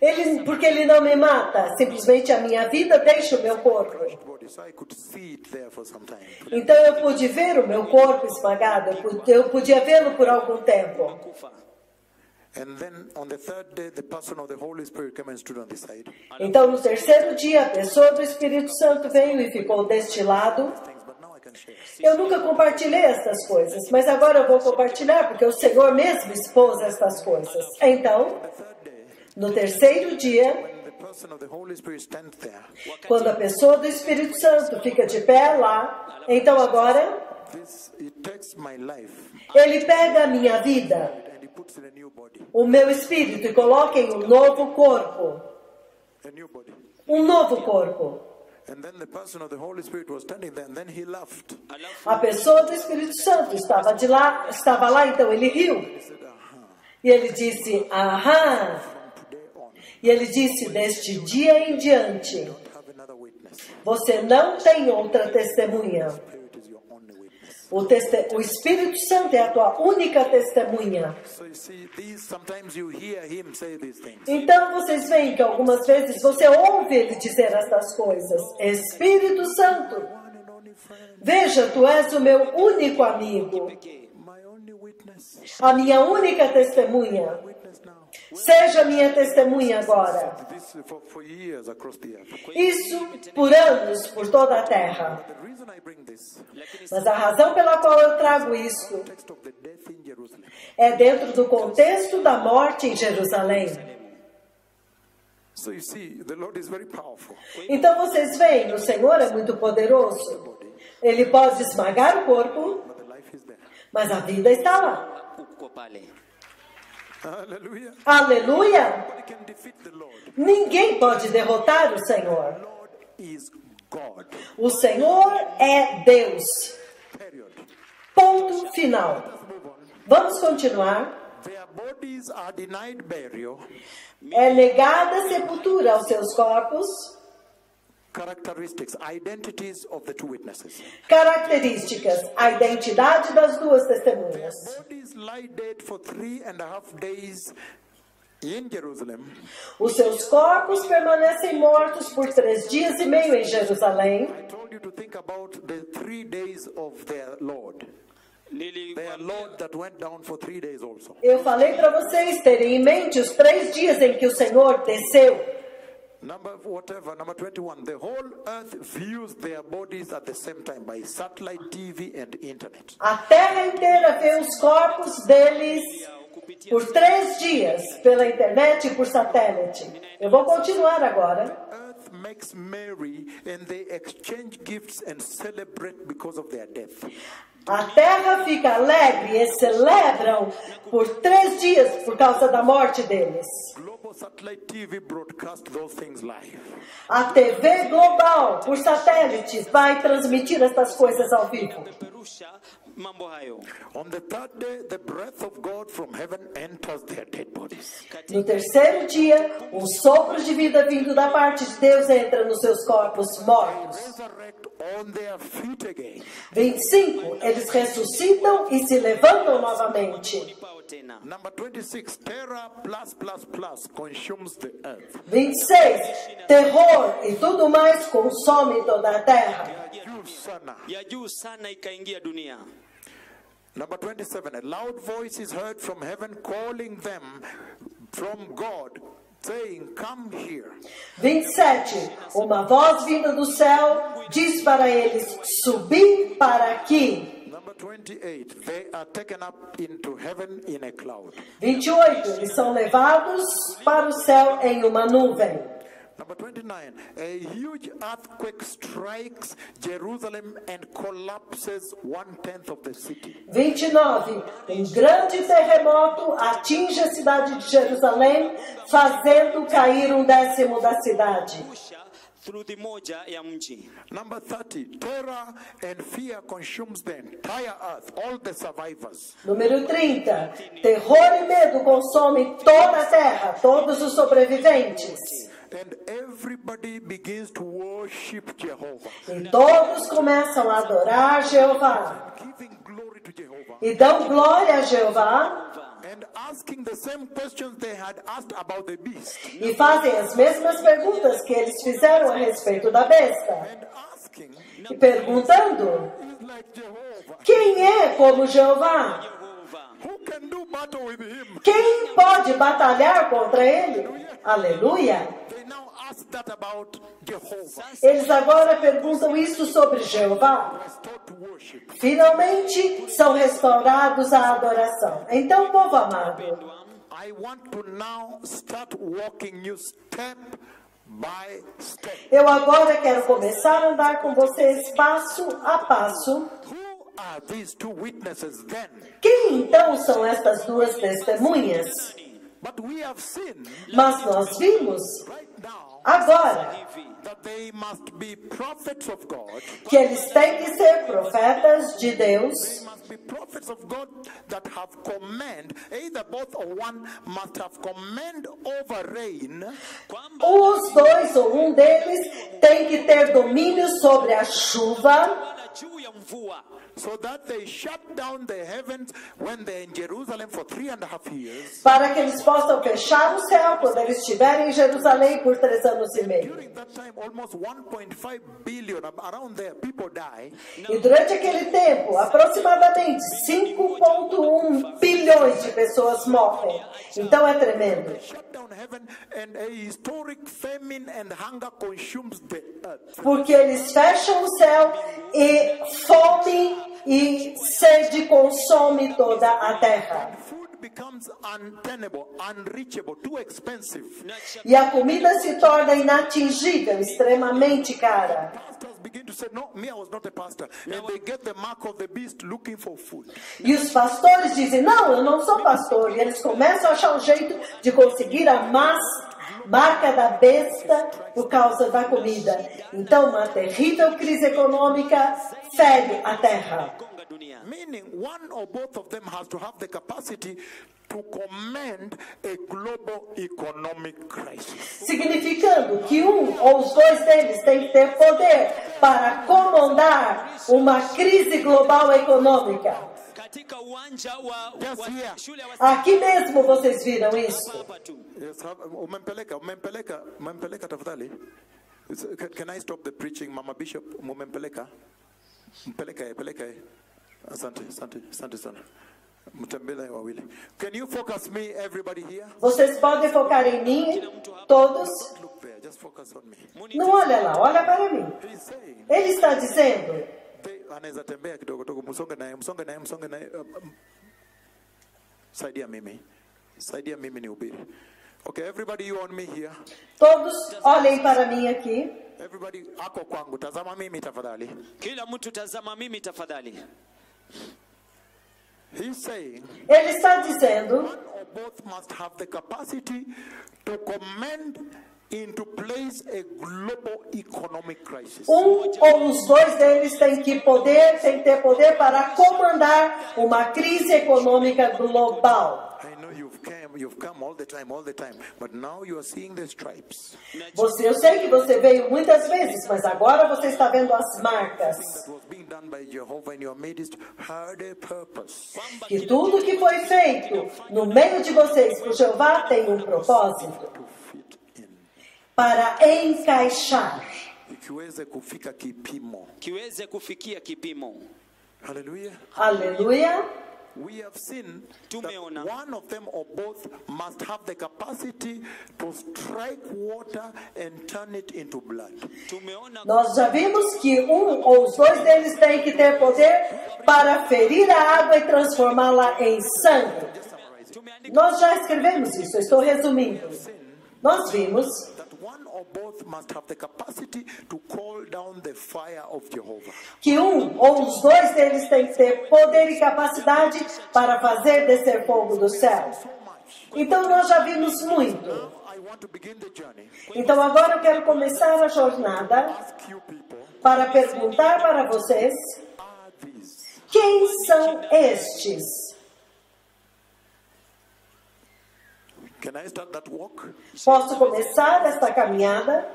B: Ele, porque ele não me mata, simplesmente a minha vida deixa o meu corpo. Então eu pude ver o meu corpo esmagado, eu podia vê-lo por algum tempo. Então no terceiro dia, a pessoa do Espírito Santo veio e ficou deste lado. Eu nunca compartilhei estas coisas, mas agora eu vou compartilhar porque o Senhor mesmo expôs estas coisas. Então, no terceiro dia, quando a pessoa do Espírito Santo fica de pé lá, então agora ele pega a minha vida, o meu espírito e coloca em um novo corpo, um novo corpo. A pessoa do Espírito Santo estava de lá, estava lá, então ele riu.
A: He said, "Aha!
B: E ele disse: "Aham". E ele disse: "Deste dia em diante, você não tem outra testemunha.
A: Spirit is your only witness."
B: O, teste- o Espírito Santo é a tua única testemunha. Então vocês veem que algumas vezes você ouve ele dizer estas coisas. Espírito Santo, veja, tu és o meu único amigo, a minha única testemunha. Seja minha testemunha agora. Isso por anos, por toda a terra. Mas a razão pela qual eu trago isso é dentro do contexto da morte em Jerusalém. Então vocês veem, o Senhor é muito poderoso. Ele pode esmagar o corpo, mas a vida está lá. Aleluia!
A: Lord.
B: Ninguém pode derrotar o Senhor. O Senhor é Deus. Ponto final. Vamos continuar. É negada sepultura aos seus corpos.
A: Characteristics, identities of the two witnesses.
B: Características: a identidade das duas testemunhas.
A: Bodies lie dead for three and a half days in Jerusalem
B: Os seus corpos permanecem mortos por três dias e meio em Jerusalém.
A: I told you to think about the three days of their Lord.
C: Nili-
A: Their Lord that went down for three days also.
B: Eu falei para vocês terem em mente os três dias em que o Senhor desceu.
A: Number whatever, number 21. The whole earth views their bodies at the same time by satellite TV and internet.
B: A terra inteira vê os corpos deles por três dias pela internet e por satélite. Eu vou continuar agora. A terra fica alegre e celebram por três dias por causa da morte deles. A TV global, por satélite, vai transmitir essas coisas ao vivo.
C: Mambo hayo
A: On the third day, the breath of God from heaven enters their dead bodies.
B: No terceiro dia, um sopro de vida vindo da parte de Deus entra nos seus corpos mortos.
A: Resurrect on their feet again.
B: 25. Eles ressuscitam e se levantam novamente.
A: Number 26, terror plus plus plus consumes the earth.
B: 26. Terror e tudo mais consome toda a terra.
A: You sana.
C: ya juu sana ikaingia dunia
A: Number 27, a loud voice is heard from heaven calling them from God, saying, Come here.
B: 27. Uma voz vinda do céu diz para eles: Subi para aqui.
A: Number 28, they are taken up into heaven in a cloud.
B: 28. Eles são levados para o céu em uma nuvem.
A: Number 29, a huge earthquake strikes Jerusalem and collapses one tenth of the city.
B: 29. Um grande terremoto atinge a cidade de Jerusalém, fazendo cair um décimo da cidade.
C: moja ya mji
A: Number 30, terror and fear consumes the entire earth, all the survivors.
B: Número 30. Terror e medo consomem toda a terra, todos os sobreviventes.
A: And everybody begins to worship Jehovah,
B: E todos começam a adorar Jeová. E dão glória a Jeová e fazem as mesmas perguntas que eles fizeram a respeito da besta. E perguntando: quem é como Jeová? Quem pode batalhar contra ele? Aleluia!
A: They now ask that about Jehovah.
B: Eles agora perguntam isso sobre Jeová. Finalmente são restaurados à adoração. Então, povo amado,
A: I want to now start walking you step by step.
B: eu agora quero começar a andar com vocês passo a passo. Quem então são estas duas testemunhas? Mas nós vimos agora que eles têm que ser profetas de Deus. Os dois ou um deles tem que ter domínio sobre a chuva
C: wala juu ya mvua
A: so that they shut down the heavens when they're in Jerusalem for three and a half years.
B: para que eles possam fechar o céu quando eles estiverem em Jerusalém por três anos e meio.
A: During that time, almost 1.5 billion, around there, people die.
B: E durante aquele tempo, aproximadamente 5,1 bilhões de pessoas morrem. Então é tremendo.
A: Shut down heaven, and a historic famine and hunger consumes the earth.
B: Porque eles fecham o céu e fome e sede consome toda a terra. E a comida se torna inatingível, extremamente cara. E os pastores dizem: Não, eu não sou pastor. E eles começam a achar um jeito de conseguir a mas, marca da besta por causa da comida. Então, uma terrível crise econômica fere a terra.
A: Meaning, one or both of them has to have the capacity to command a global economic crisis.
B: Significando que um ou os dois deles têm que ter poder para comandar uma crise global econômica. Aqui mesmo vocês viram isso.
A: have- umempeleka, umempeleka, umempeleka tafadhali. Can, I stop the preaching, Mama Bishop? Umempeleka? Mpeleka, ye, peleka. ye. Asante, asante, asante sana. Mtembele wawili. Can you focus me, everybody here?
B: Vocês podem focar em mim, todos.
A: Look there, just focus on me.
B: Não olha lá, olha para mim. Ele está dizendo,
A: anaweza tembea kidogo kidogo, msonge naye, msonge naye, msonge naye. Saidia mimi, saidia mimi ni ubiri. Okay, everybody you on me here.
B: todos olhem para mim aqui.
A: Everybody ako kwangu, tazama mimi tafadhali.
C: kila mtu tazama mimi tafadhali
A: He's saying,
B: Ele está dizendo
A: one or both must have the capacity to commend into place a global economic crisis.
B: um ou os dois deles têm que poder, tem que ter poder para comandar uma crise econômica global. Você, eu sei que você veio muitas vezes, mas agora você está vendo as marcas. Que tudo que foi feito no meio de vocês por Jeová tem um propósito. Para encaixar.
A: Ikiweze kufika kipimo.
C: kiweze kufikia kipimo
A: Hallelujah.
B: Aleluia.
A: We have seen that
C: Tumeona.
A: one of them or both must have the capacity to strike water and turn it into blood.
C: tumeona
B: Nós já vimos que um ou os dois deles têm que ter poder para ferir a água e transformá-la em sangue. Nós já escrevemos isso, estou resumindo. Nós vimos que um ou os dois deles têm que ter poder e capacidade para fazer descer fogo do céu. Então nós já vimos muito. Então agora eu quero começar a jornada para perguntar para vocês quem são estes?
A: Can I start that walk?
B: Posso começar esta caminhada?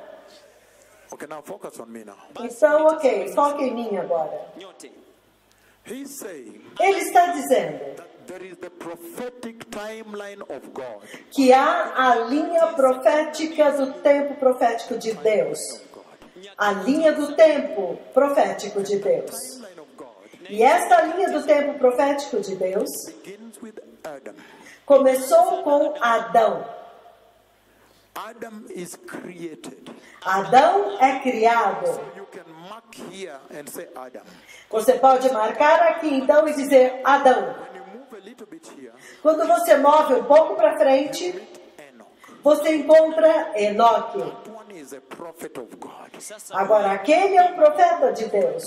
A: Okay, now focus on me now.
B: Então, ok, foca em mim agora.
C: nyote
A: He's saying
B: Ele está dizendo
A: that there is the prophetic timeline of God.
B: que há a linha profética do tempo profético de Deus. A linha do tempo profético de Deus. E esta linha do tempo profético de Deus
A: begins with Adam.
B: Começou com Adão.
A: Adam is created.
B: Adão é criado.
A: You can mark here and say Adam.
B: Você pode marcar aqui então e dizer Adão.
A: When you move a little bit here,
B: Quando você move um pouco para frente, você encontra Enoque. Agora, aquele é um profeta de Deus.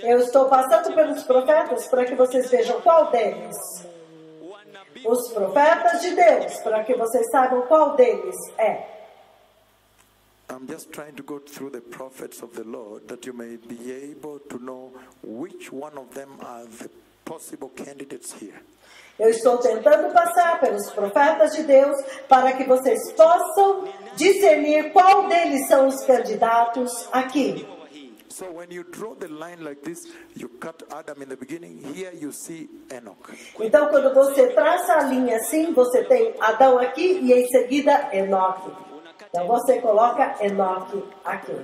B: Eu estou passando pelos profetas para que vocês vejam qual deles. Os profetas de Deus, para que vocês saibam qual deles é.
A: I'm just trying to go through the prophets of the Lord that you may be able to know which one of them are the possible candidates here.
B: Eu estou tentando passar pelos profetas de Deus para que vocês possam discernir qual deles são os candidatos aqui.
C: wa hii
A: So when you draw the line like this, you cut Adam in the beginning. Here you see Enoch.
B: Então, quando você traça a linha assim, você tem Adão aqui e em seguida Enoque. Então, você coloca Enoque aqui.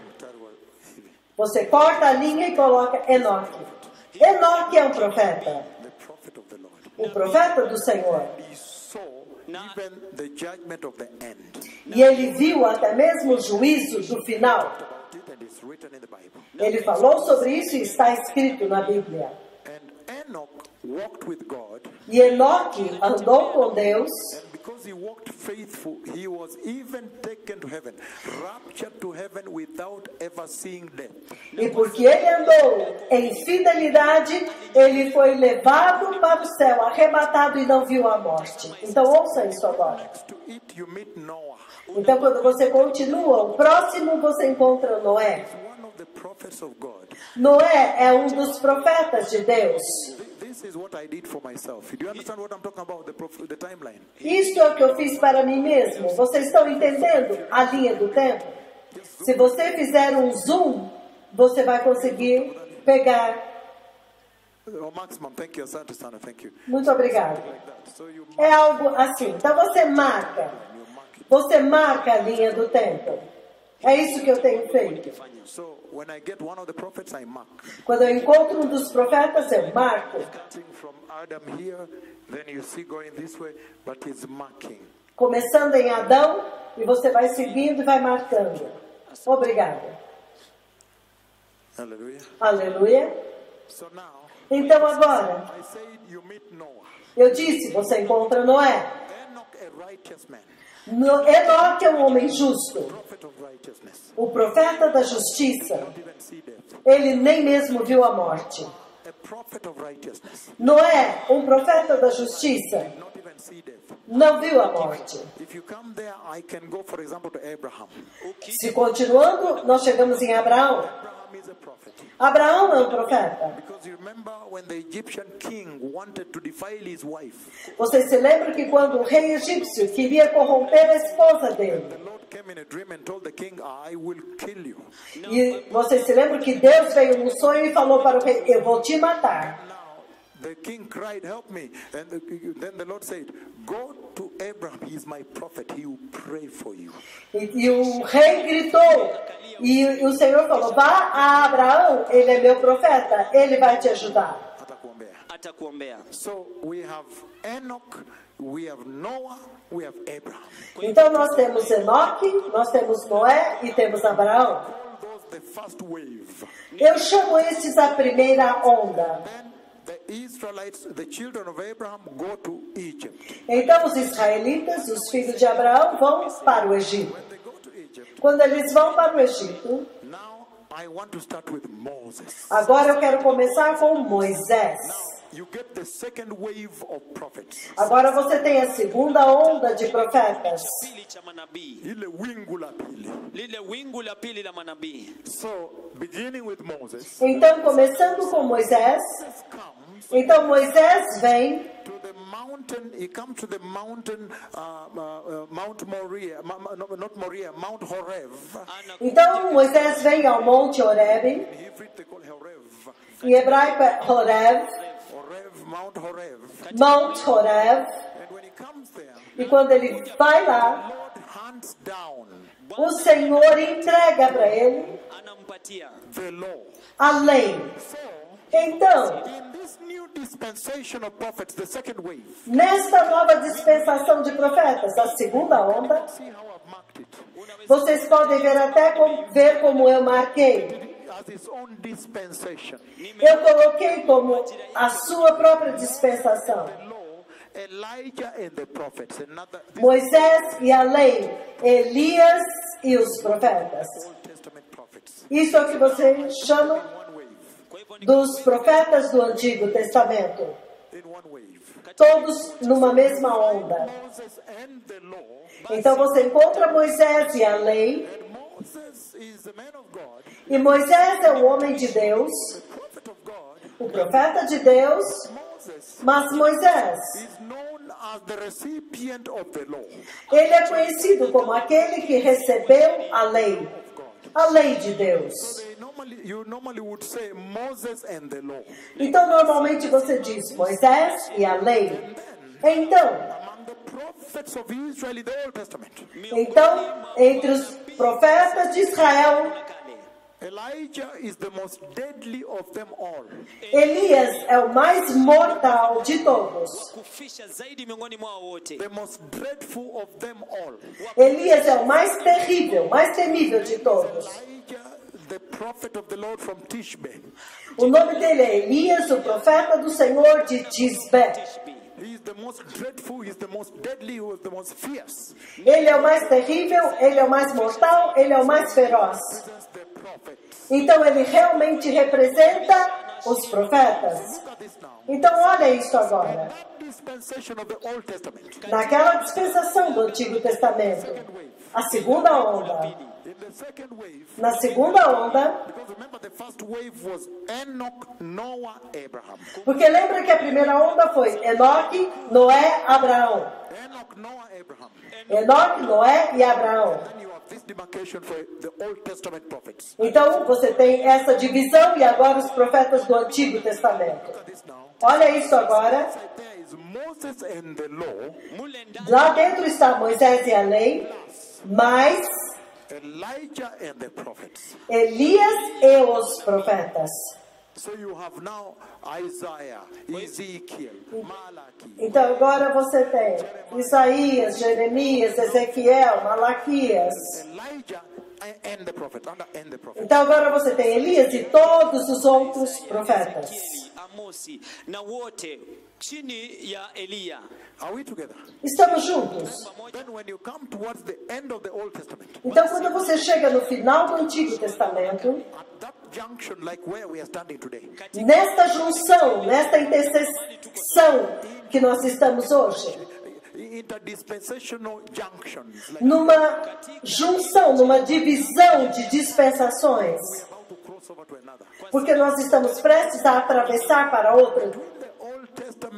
B: Você corta a linha e coloca Enoque. Enoque é um profeta,
A: The prophet of the Lord.
B: O profeta do Senhor. E ele viu até mesmo o juízo do final. Ele falou sobre isso e está escrito na Bíblia. E Enoque andou com Deus,
A: because he walked faithful, he was even taken to heaven, raptured to heaven without ever seeing death.
B: e porque ele andou em fidelidade, ele foi levado para o céu, arrebatado e não viu a morte. Então ouça isso agora. Então quando você continua, o próximo você encontra Noé. Noé é um dos profetas de Deus.
A: This is what I did for myself. Do you understand what I'm talking about? The, prof- the timeline.
B: Isto é o que eu fiz para mim mesmo. Vocês estão entendendo a linha do tempo? Se você fizer um zoom, você vai conseguir pegar.
A: Oh.
B: Muito obrigado. É algo assim. Então você marca. Você marca a linha do tempo. É isso que eu tenho feito.
A: So when I get one of the prophets, I mark.
B: Quando eu encontro um dos profetas, eu marco.
A: Starting from Adam here, then you see going this way, but he's marking.
B: Começando em Adão, e você vai seguindo e vai marcando. Obrigada. Aleluia.
A: Now,
B: Então agora, eu disse, você encontra Noé. Enoque é um homem justo, o profeta da justiça. Ele nem mesmo viu a morte. Noé, um profeta da justiça, Não viu a morte.
A: If you come there, I can go, for example, to Abraham.
B: Se continuando, nós chegamos em Abraão. Abraão é um profeta.
A: Because you remember when the Egyptian king wanted to defile his wife,
B: Vocês se lembram que quando o rei egípcio queria corromper a esposa dele, e vocês se lembram que Deus veio no sonho e falou para o rei: Eu vou te matar.
A: The king cried, Help me. And the, then the Lord said, Go to Abraham, he is my prophet, he will pray for you.
B: E, e o rei gritou. E, e o Senhor falou: Vá a Abraão, ele é meu profeta, ele vai te ajudar.
A: So we have Enoch, we have Noah, we have Abraham.
B: Então nós temos Enoque, nós temos Noé e temos Abraão. Eu chamo estes a primeira onda. Então os israelitas, os filhos de Abraão, vão para o Egito.
A: When they go to Egypt,
B: Quando eles vão para o Egito,
A: now I want to start with Moses.
B: agora eu quero começar com Moisés.
A: You get the second wave of prophets.
B: Agora você tem a segunda onda de profetas.
C: Pili cha manabii,
A: Ile wingu la pili.
C: lile wingu la pili la manabii.
A: So, beginning with Moses,
B: Então, começando com Moisés, então Moisés vem
A: to the mountain. He comes to the mountain, uh, uh, uh, Mount Moriah, Ma- ma- no, not Moriah, Mount Horeb.
B: Então Moisés vem ao Monte Horeb, em hebraico é Horeb,
A: Mount Horeb.
B: Mount Horeb, e quando ele vai lá, o Senhor entrega para ele
C: Anampatia.
A: the law.
B: a lei. Então, nesta nova dispensação de profetas, a segunda onda, vocês podem ver até com- ver como eu marquei. Eu coloquei como a sua própria dispensação. Moisés e a lei, Elias e os profetas. Isso é o que vocês chamam
A: One wave.
C: Kwa hivyo ni
B: dos profetas do Antigo Testamento. Todos numa mesma onda. Então você encontra Moisés e a lei. E Moisés é o homem de Deus, o profeta de Deus. Mas Moisés, ele é conhecido como aquele que recebeu a lei. A lei de Deus.
A: They normally, you normally would say Moses and the law.
B: Então normalmente você diz Moisés e a lei. Então, então entre os profetas de Israel. Elias é o mais mortal de todos. Elias é o mais terrível, mais temível de todos.
A: Elijah, the prophet of the Lord from Tishbe.
B: O nome dele é Elias, o profeta do Senhor de Tisbé.
A: He is the most dreadful, he is the most deadly, he was the most fierce.
B: Ele é o mais terrível, ele é o mais mortal, ele é o mais feroz. Então ele realmente representa os profetas. Então olha isso agora. Naquela dispensação do Antigo Testamento, a segunda onda. Na segunda onda, porque lembra que a primeira onda foi Enoque, Noé, Abraão. Enoque, Noé e Abraão. Então você tem essa divisão e agora os profetas do Antigo Testamento. Olha isso agora. Lá dentro está Moisés e a lei, mais
A: Elijah and the prophets.
B: Elias e os profetas.
A: So you have now Isaiah, Ezekiel, Malachi.
B: Então agora você tem Isaías, Jeremias, Ezequiel, Malaquias.
A: Elijah and the prophet, and and the prophet.
B: Então agora você tem Elias e todos os outros profetas. Estamos juntos.
A: Then when you come towards the end of the Old Testament,
B: Então quando você chega no final do Antigo Testamento, nesta junção, nesta interseção que nós estamos hoje, numa junção, numa divisão de dispensações, porque nós estamos prestes a atravessar para outra.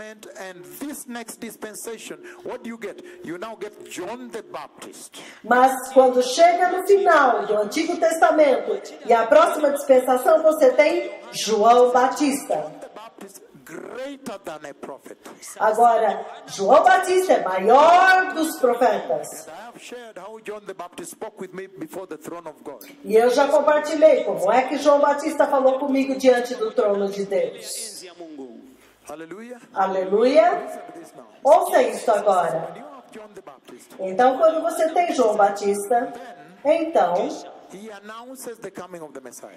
A: Testament and this next dispensation, what do you get? You now get John the Baptist.
B: Mas quando chega no final do Antigo Testamento e a próxima dispensação, você tem João Batista. Agora, João Batista é maior dos profetas.
A: I have shared how John the Baptist spoke with me before the throne of God.
B: E eu já compartilhei como é que João Batista falou comigo diante do trono de Deus. Aleluia.
A: Now.
B: Ouça isso agora. Então, quando você tem João Batista, então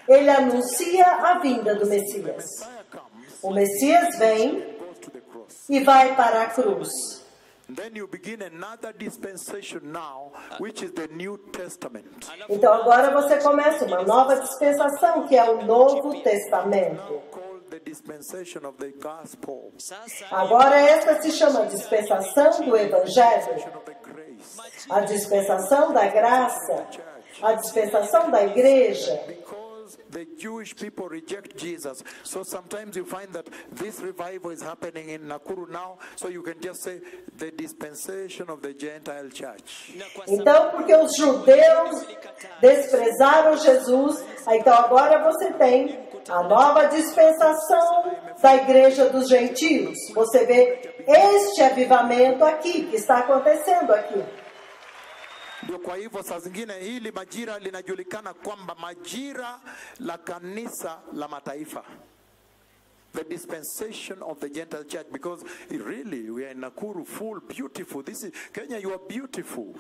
B: ele anuncia a vinda do Messias. O Messias vem e vai para a cruz. Então agora você começa uma nova dispensação, que é o Novo Testamento. Agora esta se chama dispensação do Evangelho, a dispensação da graça, a dispensação da igreja.
A: The Jewish people reject Jesus. So sometimes you find that this revival is happening in Nakuru now. So you can just say the dispensation of the Gentile church.
B: Então, porque os judeus desprezaram Jesus, então agora você tem a nova dispensação da igreja dos gentios. Você vê este avivamento aqui, que está acontecendo aqui.
A: Ndio kwa hivyo saa zingine hili majira linajulikana kwamba majira la kanisa la mataifa. The dispensation of the Gentile church because really we are in Nakuru full beautiful. This is Kenya you are beautiful.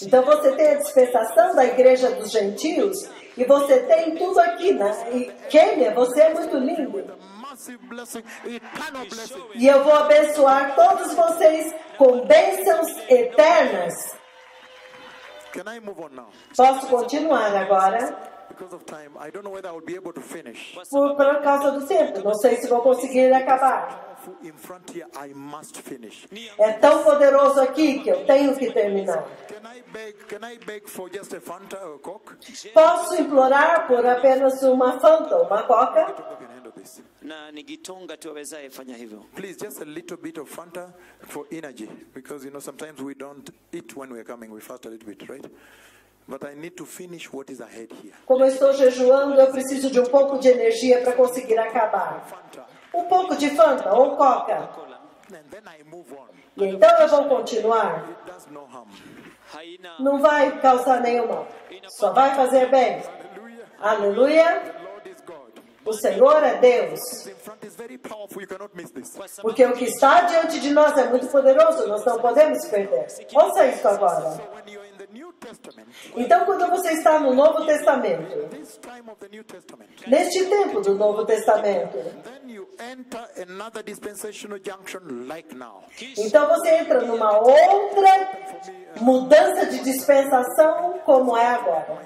B: Então você tem a dispensação da igreja dos gentios e você tem tudo aqui na e Quênia, você é muito lindo. E eu vou abençoar todos vocês com bênçãos eternas. Posso continuar agora?
A: Because of time, I don't know whether I will be able to finish.
B: Por, por causa do tempo. Não sei se vou conseguir acabar.
A: In front here, I must finish.
B: É tão poderoso aqui que eu tenho que terminar.
A: Can I beg? Can I beg for just a Fanta or a Coke?
B: Posso implorar por apenas uma Fanta, uma Coca?
C: Na nigitonga tu awezaye fanya hivyo
A: Please, just a little bit of Fanta for energy, because you know sometimes we don't eat when we're coming. We fast a little bit, right? But I need to finish what is ahead here.
B: Como eu estou jejuando, eu preciso de um pouco de energia para conseguir acabar. Um pouco de Fanta ou Coca. E então eu vou continuar. Não vai causar nenhum mal. Só vai fazer bem. Aleluia. O Senhor é Deus. Porque o que está diante de nós é muito poderoso, nós não podemos perder. Ouça isso agora. Então, quando você está no Novo Testamento, neste tempo do Novo Testamento,
A: then you enter another dispensational junction like now.
B: então você entra numa outra mudança de dispensação como é agora.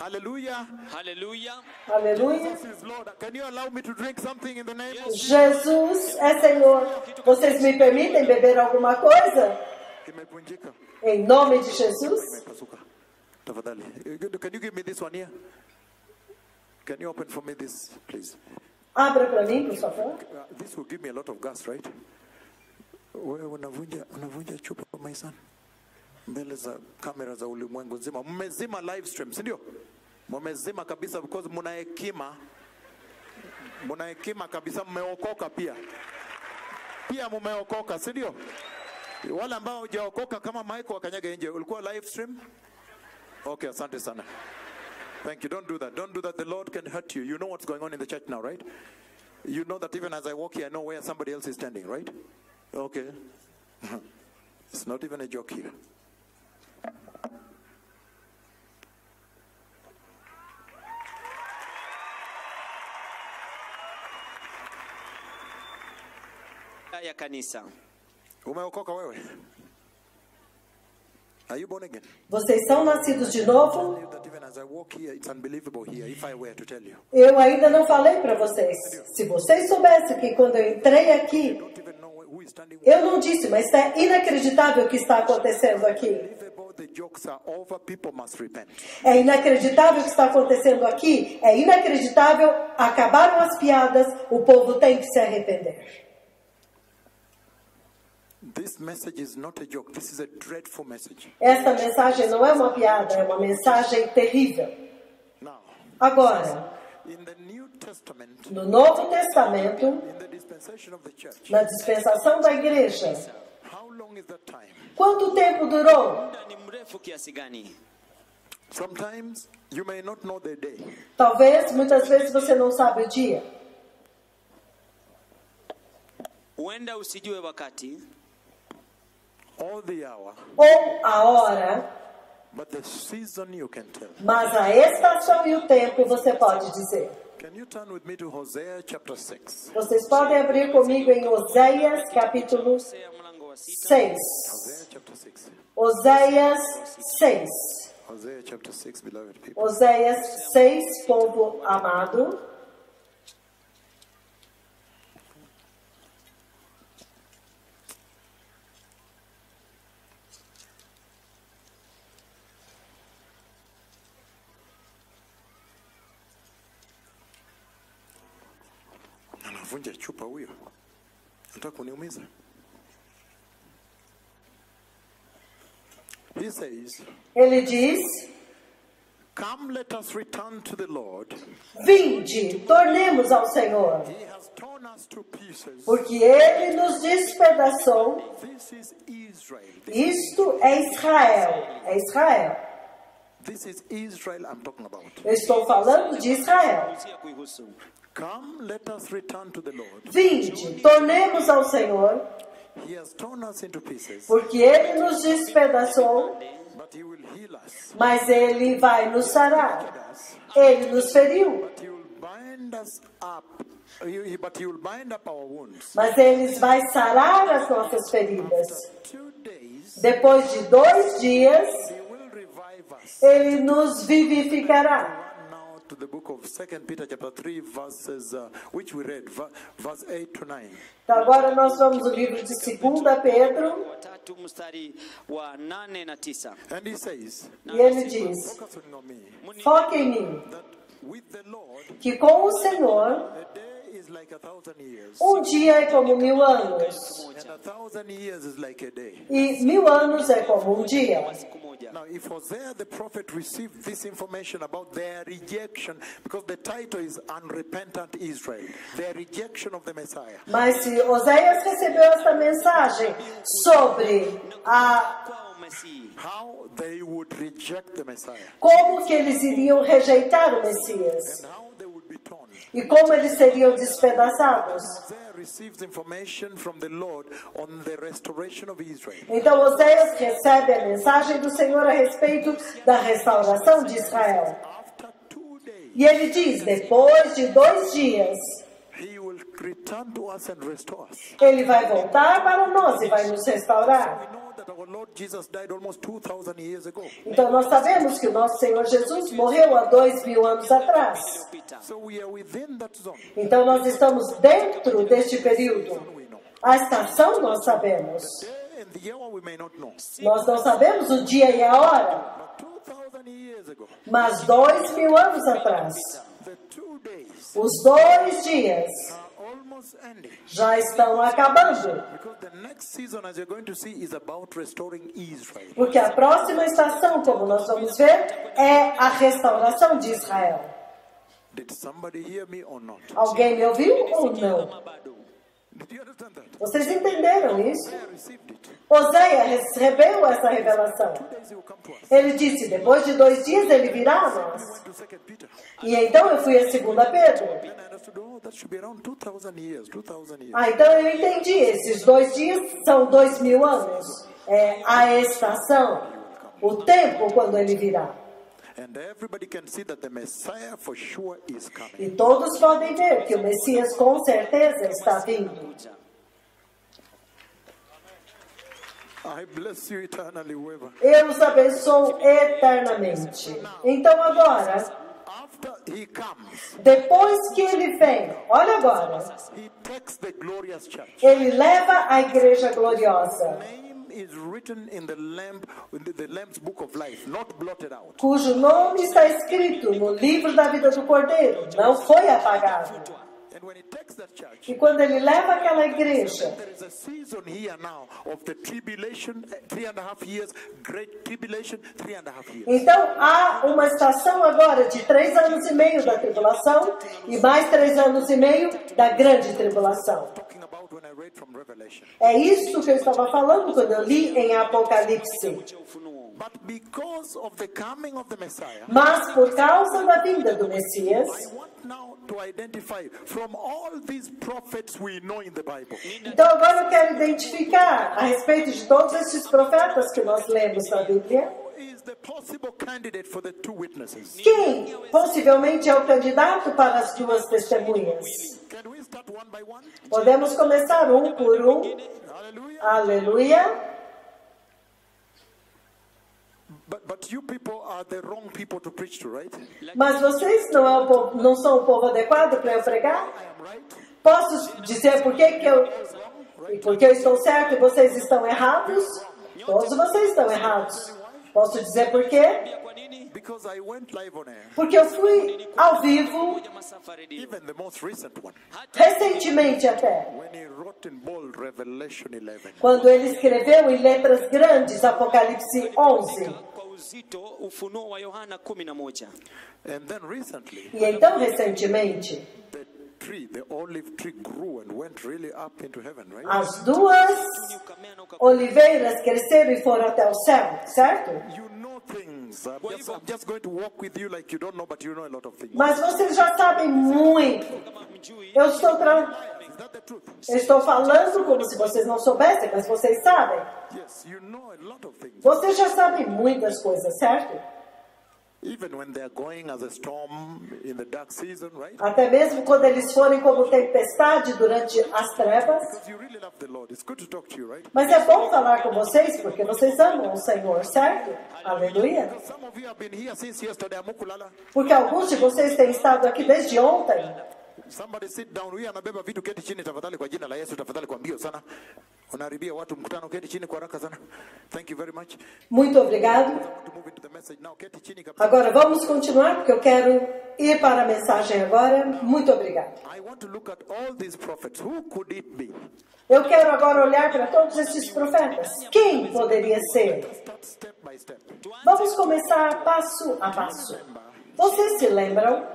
B: Aleluia.
A: this is Lord. Can you allow me to drink something in the name of
B: Jesus é Senhor. Vocês me permitem beber alguma coisa?
A: Imepunjika.
B: Em nome de Jesus?
A: Imepasuka. Tafadhali. Can you give me this one here? Can you open for me this, please?
B: Abra para mim, por favor.
A: Uh, this will give me a lot of gas, right? Wewe unavunja unavunja chupa my son. mbele za kamera za ulimwengu nzima mmezima live stream si ndio mmezima kabisa because muna hekima muna hekima kabisa mmeokoka pia pia mmeokoka si ndio wale ambao hujaokoka kama Michael wakanyaga nje ulikuwa live stream? Okay asante sana. Thank you. Don't do that. Don't do that. The lord can hurt you. You know what's going on in the church now right? You know that even as i walk here i know where somebody else is standing right? Okay. *laughs* It's not even a joke here.
C: Ya kanisa
A: umeokoka wewe born again
B: Vocês são nascidos de novo? Eu ainda não falei para vocês. Se vocês soubessem que quando eu entrei aqui, eu não disse, mas é inacreditável o que está acontecendo aqui. É inacreditável o que está acontecendo aqui. É inacreditável. Acabaram as piadas. O povo tem que se arrepender.
A: This message is not a joke. This is a dreadful message.
B: Esta mensagem não é uma piada, é uma mensagem terrível.
A: Now,
B: Agora,
A: in the New Testament,
B: no Novo Testamento,
A: in the dispensation of the church,
B: na dispensação da igreja,
A: how long is that time?
B: quanto tempo durou?
C: muda ni mrefu kiasi gani
A: Sometimes you may not know the day.
B: Talvez, muitas vezes você não sabe o dia.
C: huenda usijue wakati
B: Ou a hora, mas a estação e o tempo você pode dizer.
A: Can you turn with me to Hosea chapter 6?
B: Vocês podem abrir comigo em Oséias capítulo
C: Hosea mlango wa sita
B: 6.
A: Hosea chapter 6.
B: Oséias 6.
A: Hosea chapter 6, beloved people.
B: Oséias 6, povo amado.
A: Nataka kuniumiza. He says,
B: Ele diz:
A: Come, let us return to the Lord.
B: Vinde, tornemos ao Senhor,
A: He has torn us to pieces.
B: porque Ele nos despedaçou.
A: This is Israel.
B: Isto é Israel. É Israel.
A: This is Israel I'm talking about.
B: Eu estou falando de Israel.
A: Come, let us return to the Lord.
B: Vinde, tornemos ao Senhor,
A: He has torn us into pieces,
B: porque Ele nos despedaçou,
A: but He will heal us.
B: mas Ele vai nos sarar. Ele nos feriu,
A: But He will bind us up. But He will bind up our wounds.
B: mas Ele vai sarar as nossas feridas. Depois de dois dias, Ele nos vivificará.
A: To the book of Second Peter chapter 3 verses uh, which we read ver- verse 8 to 9
B: Então agora nós vamos ao livro de 2 Pedro,
A: and he says
B: e ele diz: Foque em mim, que com o Senhor
A: a day is like a thousand years.
B: Um dia é como mil anos,
A: and a thousand years is like a day.
B: E mil anos é como um dia.
C: siku moja
A: now if Hosea the prophet received this information about their rejection because the title is unrepentant Israel their rejection of the Messiah.
B: Mas se Oséias recebeu essa mensagem sobre a
A: how they would reject the Messiah.
B: como que eles iriam rejeitar o Messias?
A: And how
B: e como eles seriam despedaçados. Então Oséias recebe a mensagem do Senhor a respeito da restauração de Israel. E ele diz: depois de dois dias, ele vai voltar para nós e vai nos restaurar. Então nós sabemos que o nosso Senhor Jesus morreu há dois mil anos atrás. Então nós estamos dentro deste período. A estação nós sabemos. Nós não sabemos o dia e a hora,
A: But 2,000 years ago,
B: mas dois mil anos atrás, os dois dias. Já estão acabando. Porque a próxima estação, como nós vamos ver, é a restauração de Israel. Alguém me ouviu ou não? Vocês entenderam isso? Oséia recebeu essa revelação. Ele disse: depois de dois dias ele virá a nós. E então eu fui a 2 Pedro.
A: Then I understood, that should be around 2,000 years. 2,000 years.
B: Ah, então eu entendi. Esses dois dias são dois mil anos. É a estação, o tempo quando ele virá. E todos podem ver que o Messias com certeza está vindo.
A: I bless you eternally, whoever.
B: Eu os abençoo eternamente. Então agora,
A: After he comes,
B: depois que ele vem, olha agora,
A: he takes the glorious church.
B: ele leva a igreja gloriosa,
A: Name is written in the lamb, in the, the lamb's book of life, not blotted out.
B: cujo nome está escrito no livro da vida do Cordeiro, não foi apagado. E quando ele leva aquela igreja, então há uma estação agora de três anos e meio da tribulação e mais três anos e meio da grande tribulação. É isso que eu estava falando quando eu li em Apocalipse.
C: cha ufunuo
A: But because of the coming of the Messiah,
B: Mas por causa da vinda do Messias, então agora eu quero identificar a respeito de todos esses profetas que nós lemos na Bíblia, Quem possivelmente é o candidato para as duas testemunhas. Podemos começar um por um. Aleluia. Mas vocês não, é povo- não são o povo adequado para eu pregar? Posso dizer por que, que eu. Porque eu estou certo e vocês estão errados? Todos vocês estão errados. Posso dizer por quê? Porque eu fui ao vivo,
C: ya masafa redio
A: Even the most recent one.
B: recentemente até,
A: When he wrote in bold Revelation 11.
B: quando ele escreveu em letras grandes Apocalipse 11.
C: kwa uzito ufunuo wa yohana kumi na moja
A: And then recently,
B: E então, recentemente, as duas oliveiras cresceram e foram até o céu, certo?
A: You know things. I'm just, I'm just going to walk with you like you don't know, but you know a lot of things.
B: Mas vocês já sabem muito. Eu estou, eu falando como se vocês não soubessem, mas vocês sabem.
A: Yes, you know a lot of things.
B: Vocês já sabem muitas coisas, certo? Até mesmo quando eles forem como tempestade durante as trevas. Mas é bom falar com vocês porque vocês amam o Senhor, certo? Aleluia. Porque alguns de vocês têm estado aqui desde ontem.
A: Somebody sit down. Huyu anabeba vitu, keti chini tafadhali kwa jina la Yesu, tafadhali kwa mbio sana. Unaharibia watu mkutano, keti chini kwa haraka sana. Thank you very much.
B: Muito obrigado. Agora vamos continuar porque eu quero ir para a mensagem agora. Muito obrigado.
A: I want to look at all these prophets. Who could it be?
B: Eu quero agora olhar para todos esses profetas. Quem poderia ser? Vamos começar passo a passo. Vocês se lembram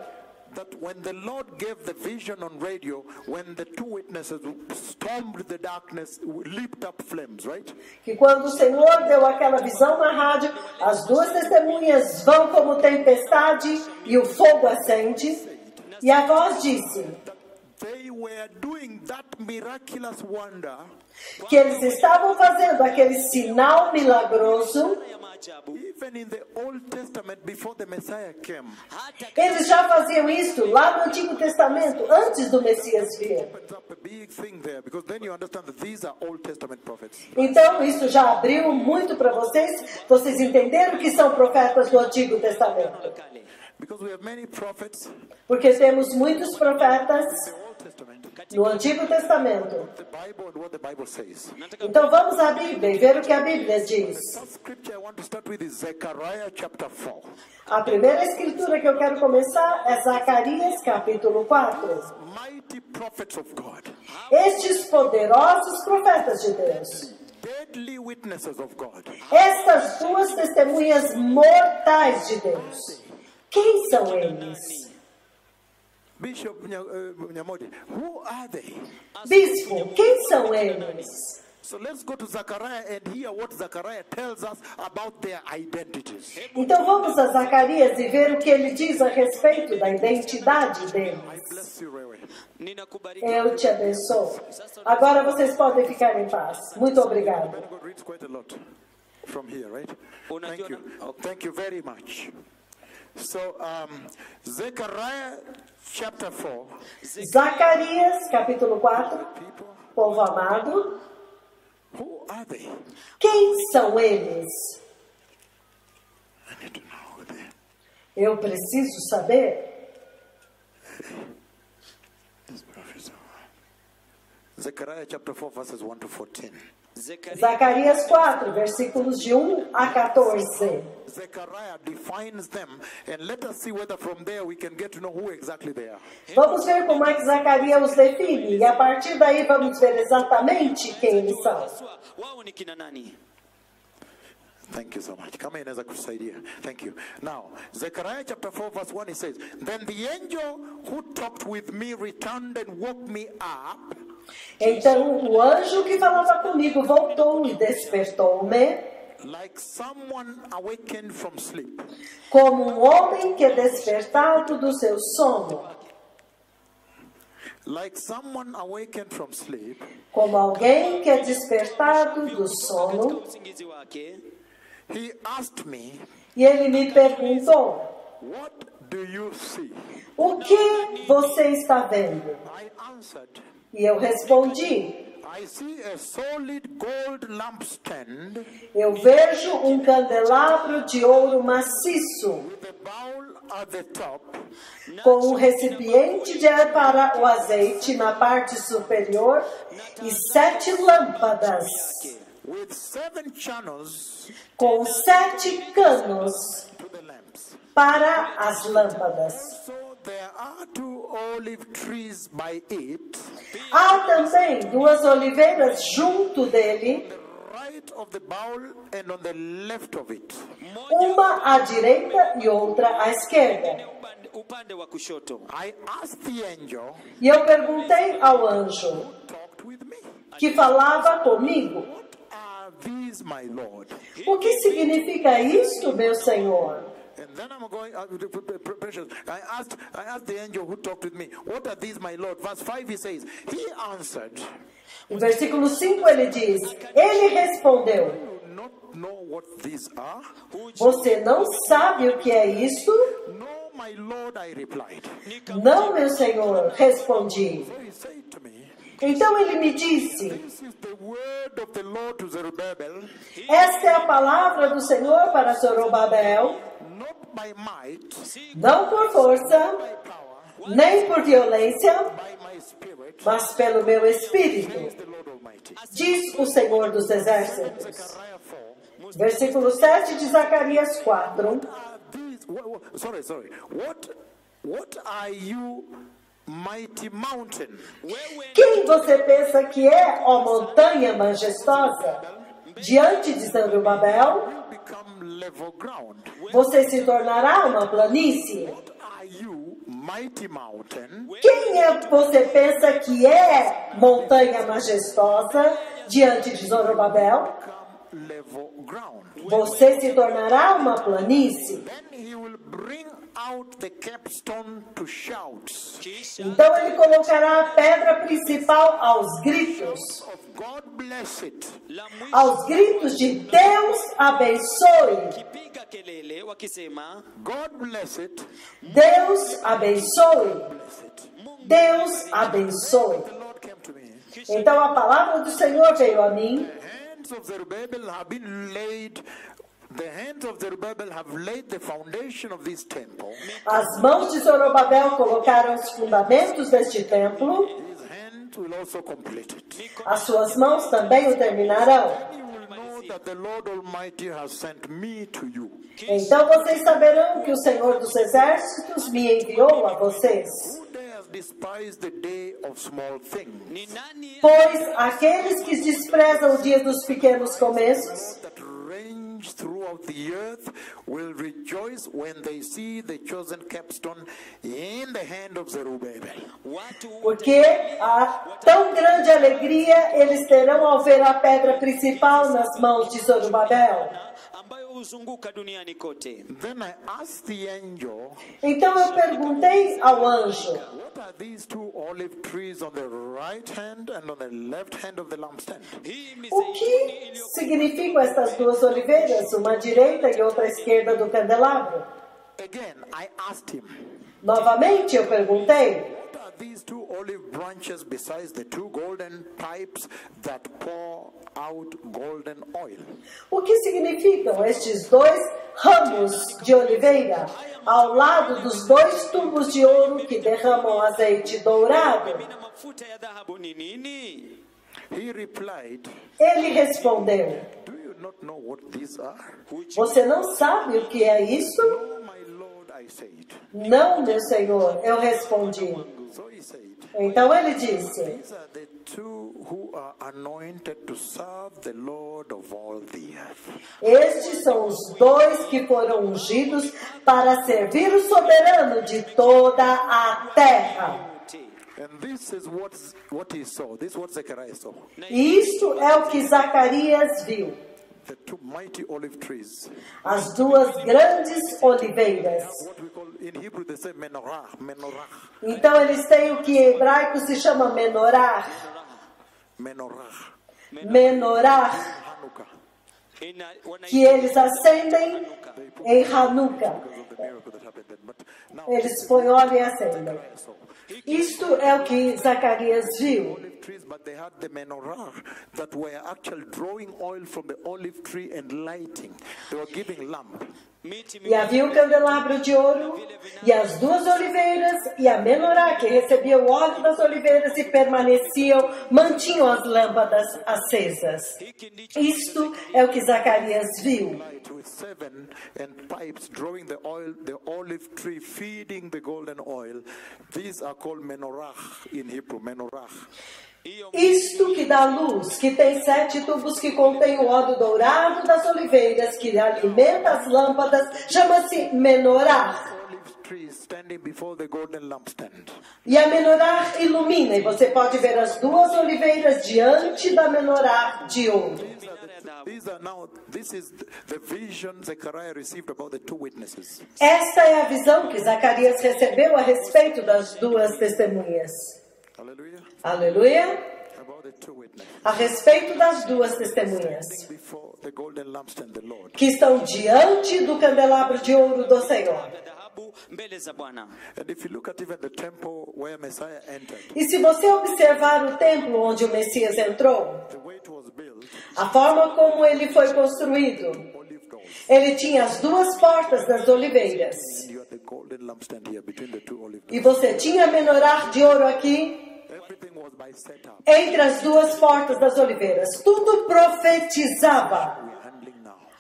A: That when the Lord gave the vision on radio, when the two witnesses stormed the darkness, leaped up flames, right?
B: que quando o Senhor deu aquela visão na rádio, as duas testemunhas vão como tempestade e o fogo acende? E a voz disse
A: They were doing that miraculous wonder
B: que eles estavam fazendo aquele sinal milagroso.
C: ya maajabu
A: even in the Old Testament before the Messiah came.
C: hata
B: Eles já faziam isso lá no Antigo Testamento, antes do Messias vir. Então, isso já abriu muito para vocês. Vocês entenderam que são profetas do Antigo Testamento. Porque temos muitos profetas no Antigo Testamento. Então vamos à Bíblia e ver o que a Bíblia diz.
A: First scripture I want to start with is Zechariah chapter 4.
B: A primeira escritura que eu quero começar é Zacarias capítulo 4.
A: Mighty prophets of God,
B: Estes poderosos profetas de Deus, estas duas testemunhas mortais de Deus, quem são eles?
A: Bishop uh, Nyamodi, who are they?
B: Bispo, quem são eles?
A: So let's go to Zechariah and hear what Zechariah tells us about their identities.
B: Então vamos a Zacarias e ver o que ele diz a respeito da identidade deles. Eu te abençoo. Agora vocês podem ficar em paz. Muito obrigado.
A: God reads quite a lot from here, right? Thank you. Thank you very much. So, um, Zechariah chapter 4,
B: Zacarias, capítulo 4.
A: people,
B: Povo amado,
A: who are they?
B: quem são eles?
A: I need to know they
B: Eu preciso saber.
A: Zechariah chapter 4, verses 1 to 14.
B: Zacarias 4, versículos de 1 a 14.
A: Zechariah defines them, and let us see whether from there we can get to know who exactly they are.
B: Vamos ver como é que Zacarias os define e a partir daí vamos ver exatamente quem eles são.
A: Thank you so much. Come in as a crusade Thank you. Now, Zechariah chapter 4, verse 1, it says, Then the angel who talked with me returned and woke me up
B: Então o anjo que falava comigo voltou e despertou-me,
A: like someone awakened from sleep.
B: como um homem que é despertado do seu sono,
A: Like someone awakened from sleep,
B: como alguém que é despertado do sono.
C: usingizi wake
A: he asked me,
B: E ele me perguntou:
A: What do you see?
B: O que você está vendo? E eu respondi: Eu vejo um candelabro de ouro maciço, com um recipiente de ar para o azeite na parte superior e sete lâmpadas, com sete canos para as lâmpadas. Há também duas oliveiras junto dele,
A: right of the bowl and on the left of it.
B: uma à direita e outra à esquerda.
C: upande, upande wa kushoto
A: I asked the angel
B: E eu perguntei ao anjo
A: who talked with me,
B: que falava comigo:
A: What are these, my Lord?
B: O que significa isto, meu Senhor?
A: Then I'm going, uh, precious. I asked, I asked the angel who talked with me, What are these, my Lord? Verse 5 he says, He answered,
B: No versículo 5 ele diz: Ele respondeu? Você não sabe o que é isto?
A: No, my Lord, I replied.
B: Não, meu Senhor, respondi. Então ele me disse:
A: This is the word of the Lord to Zerubbabel,
B: Esta é a palavra do Senhor para Zorobabel, não por força, nem por violência, mas pelo meu espírito, diz o Senhor dos Exércitos.
A: Zechariah 4.
B: Versículo 7 de Zacarias 4.
A: are these what, what- sorry sorry what what are you
B: Quem você pensa que é, ó montanha majestosa? Diante de Zorobabel, você se tornará uma planície. Quem é você pensa que é montanha majestosa diante de Zorobabel? Você se tornará uma planície. Então ele colocará a pedra principal aos gritos. Aos gritos de Deus abençoe. Deus abençoe. Deus abençoe. Então a palavra do Senhor veio a mim.
A: The hands of Zerubbabel have been laid the hands of Zerubbabel have laid the foundation of this temple
B: As mãos de Zorobabel colocaram os fundamentos deste templo.
A: his hand hands will also complete it.
C: Mikono
B: As suas mãos também o terminarão. Então vocês saberão que o Senhor dos Exércitos me enviou a vocês. Pois aqueles que desprezam o dia dos pequenos começos
A: that throughout the earth will rejoice when they see the chosen capstone in the hand of Zerubbabel.
C: watu
B: Porque a tão grande alegria eles terão ao ver a pedra principal nas mãos de Zorobabel.
C: Ambayo huzunguka duniani kote.
A: Then I asked the angel,
B: Então eu perguntei ao anjo:
A: What are these two olive trees on the right hand and on the left hand of the lampstand?
B: O que significam estas duas oliveiras, uma à direita e outra à esquerda do candelabro?
A: Again, I asked him,
B: Novamente eu perguntei:
A: What are these two olive branches besides the two golden pipes that pour out golden oil?
B: o que significam estes dois ramos de oliveira ao lado dos dois tubos de ouro que derramam azeite dourado? Ele respondeu? Você não sabe o que é isso? Não, meu senhor, eu respondi. Então ele disse: Estes são os dois que foram ungidos para servir o soberano de toda a terra.
A: And this is what, what he saw. This is what Zechariah saw.
B: E isto é o que Zacarias viu: as duas grandes oliveiras. Então eles têm o que em hebraico se chama menorá. Menorá.
C: Ina, wana,
B: que eles acendem em Hanukkah. Eles põem óleo e acendem. Isto é o que Zacarias viu.
A: Olive trees, but they had the menorah that were actually drawing oil from the olive tree and lighting. They were giving lamp.
C: miti
B: E havia o candelabro de ouro, e as duas oliveiras, e a menorá, que recebia o óleo das oliveiras e permaneciam, mantinham as lâmpadas acesas.
C: hiki ndicho
B: Isto é o que Zacarias viu. Isto que dá luz, que tem sete tubos que contém o óleo dourado das oliveiras, que alimenta as lâmpadas, chama-se menorá. E a menorá ilumina, e você pode ver as duas oliveiras diante da menorá de ouro. Esta é a visão que Zacarias recebeu a respeito das duas testemunhas. Aleluia! A respeito das duas testemunhas, que estão diante do candelabro de ouro do Senhor. E se você observar o templo onde o Messias entrou, a forma como ele foi construído, ele tinha as duas portas das oliveiras. E você tinha a menorá de ouro aqui,
A: Everything was by setup.
B: Entre as duas portas das oliveiras. Tudo profetizava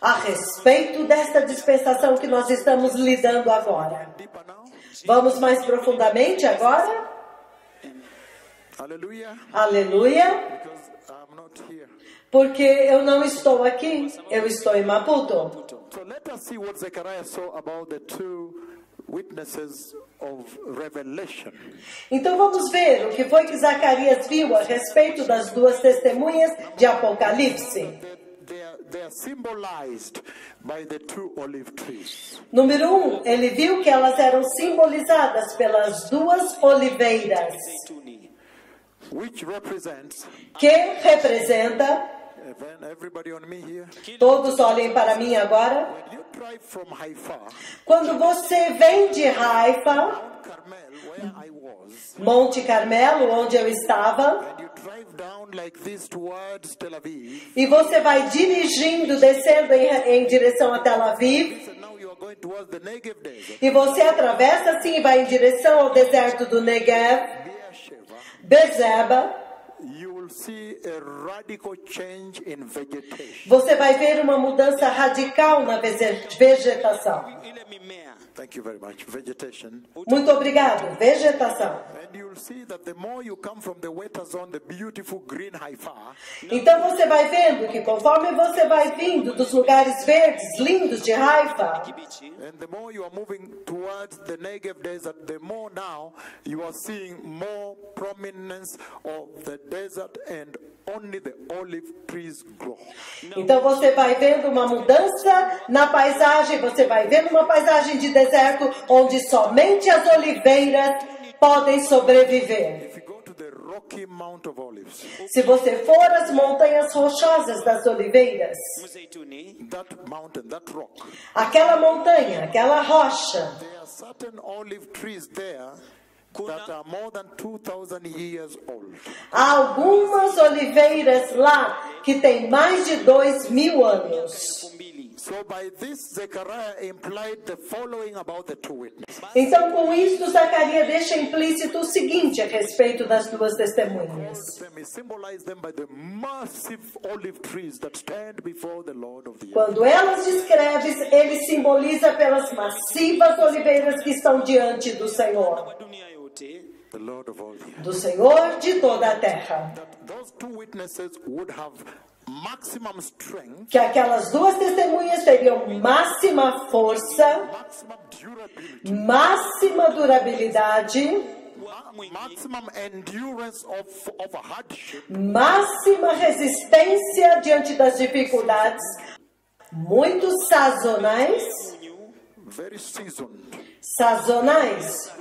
B: a respeito desta dispensação que nós estamos lidando agora. Vamos mais profundamente agora? Aleluia!
A: Here.
B: Porque eu não estou aqui, eu estou em Maputo.
A: So let us see what Zechariah saw about the two witnesses.
B: Então vamos ver o que foi que Zacarias viu a respeito das duas testemunhas de Apocalipse. Número um, ele viu que elas eram simbolizadas pelas duas oliveiras, que representa, Todos olhem para mim agora, quando você vem de Haifa, Monte Carmelo, onde eu estava, e você vai dirigindo, descendo em, em direção a Tel Aviv, e você atravessa assim e vai em direção ao deserto do Negev, Bezeba,
A: you will see a radical change in vegetation.
B: você vai ver uma mudança radical na vege- vegetação.
C: Ile mimea
A: Thank you very much. Vegetation.
B: Muito obrigado. Vegetação.
A: And you'll see that the more you come from the wetter zone, the beautiful green Haifa,
B: Então você vai vendo que conforme você vai vindo dos lugares verdes, lindos de Haifa, então você vai vendo uma mudança na paisagem, você vai vendo uma paisagem de deserto onde somente as oliveiras podem sobreviver. Se você for às montanhas rochosas das oliveiras, aquela montanha, aquela rocha,
A: there are certain olive trees there that are more than 2,000 years old.
B: há algumas oliveiras lá que têm mais de dois mil anos. Então, com isto, Zacarias deixa implícito o seguinte a respeito das duas testemunhas.
A: Them, he symbolized them by the massive olive trees that stand before the Lord of the earth.
B: Quando elas descreve, ele simboliza pelas massivas oliveiras que estão diante do Senhor,
C: wa dunia yote
A: The Lord of all the earth.
B: do Senhor de toda a terra.
A: That those two witnesses would have maximum strength,
B: Que aquelas duas testemunhas teriam máxima força, máxima durabilidade,
C: wa mwingi
A: maximum endurance of, of a hardship,
B: máxima resistência diante das dificuldades, muito sazonais,
C: unyu
A: very seasoned,
B: sazonais,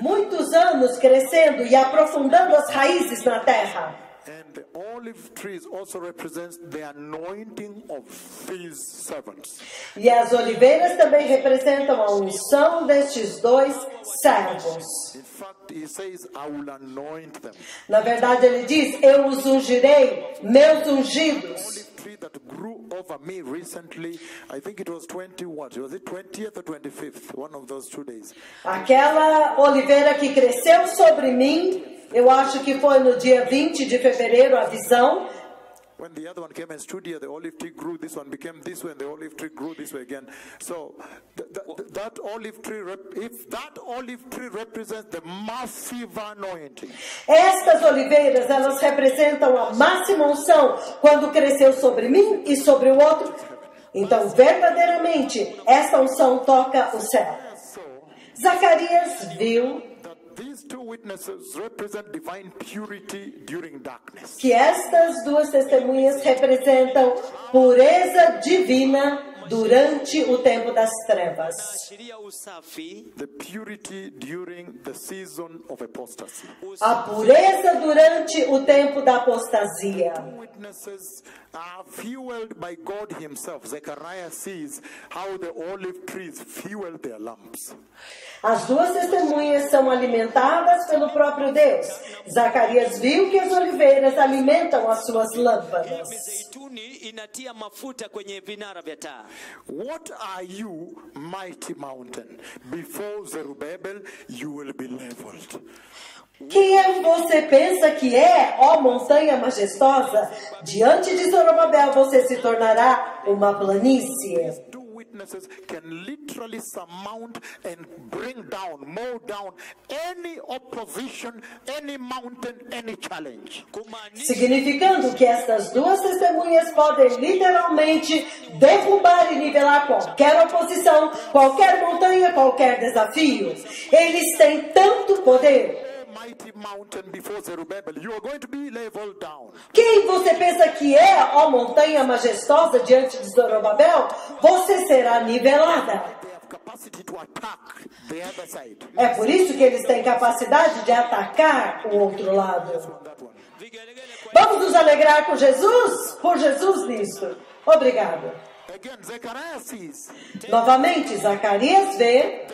B: muitos anos crescendo e aprofundando as raízes na terra.
A: And the olive trees also represents the anointing of these servants.
B: E as oliveiras também representam a unção destes dois servos.
A: In fact, he says, I will anoint them.
B: Na verdade, ele diz: Eu os ungirei, meus ungidos.
A: Grew over me recently, I think it was 20 what? Was it 20th or 25th? One of those two days.
B: Aquela oliveira que cresceu sobre mim, eu acho que foi no dia 20 de fevereiro a visão.
A: When the other one came and stood here, the olive tree grew. This one became this way, and the olive tree grew this way again. So th- th- that olive tree, if that olive tree represents the massive anointing,
B: Estas oliveiras, elas representam a máxima unção quando cresceu sobre mim e sobre o outro. Então, verdadeiramente, esta unção toca o céu. Zacarias viu que estas duas testemunhas representam pureza divina durante o tempo das trevas.
C: ashiria usafi
A: The purity during the season of apostasy.
B: A pureza durante o tempo da apostasia.
A: Witnesses are fueled by God Himself. Zechariah sees how the olive trees fuel their lamps.
B: As duas testemunhas são alimentadas pelo próprio Deus. Zacarias viu que as oliveiras alimentam as suas lâmpadas.
C: Mizeituni inatia mafuta kwenye vinara vya taa
A: What are you, mighty mountain? Before Zerubbabel, you will be leveled.
B: Quem é você pensa que é, ó montanha majestosa? Diante de Zorobabel você se tornará uma planície.
A: Witnesses can literally surmount and bring down, mow down any opposition, any mountain, any challenge.
B: Significando que estas duas testemunhas podem literalmente derrubar e nivelar qualquer oposição, qualquer montanha, qualquer desafio. Eles têm tanto poder.
A: Mighty mountain before Zerubbabel, you are going to be leveled down.
B: Quem você pensa que é, ó montanha majestosa diante de Zorobabel? Você será nivelada. É por isso que eles têm capacidade de atacar o outro lado. Vamos nos alegrar com Jesus? Por Jesus nisso. Obrigado. Novamente, Zacarias vê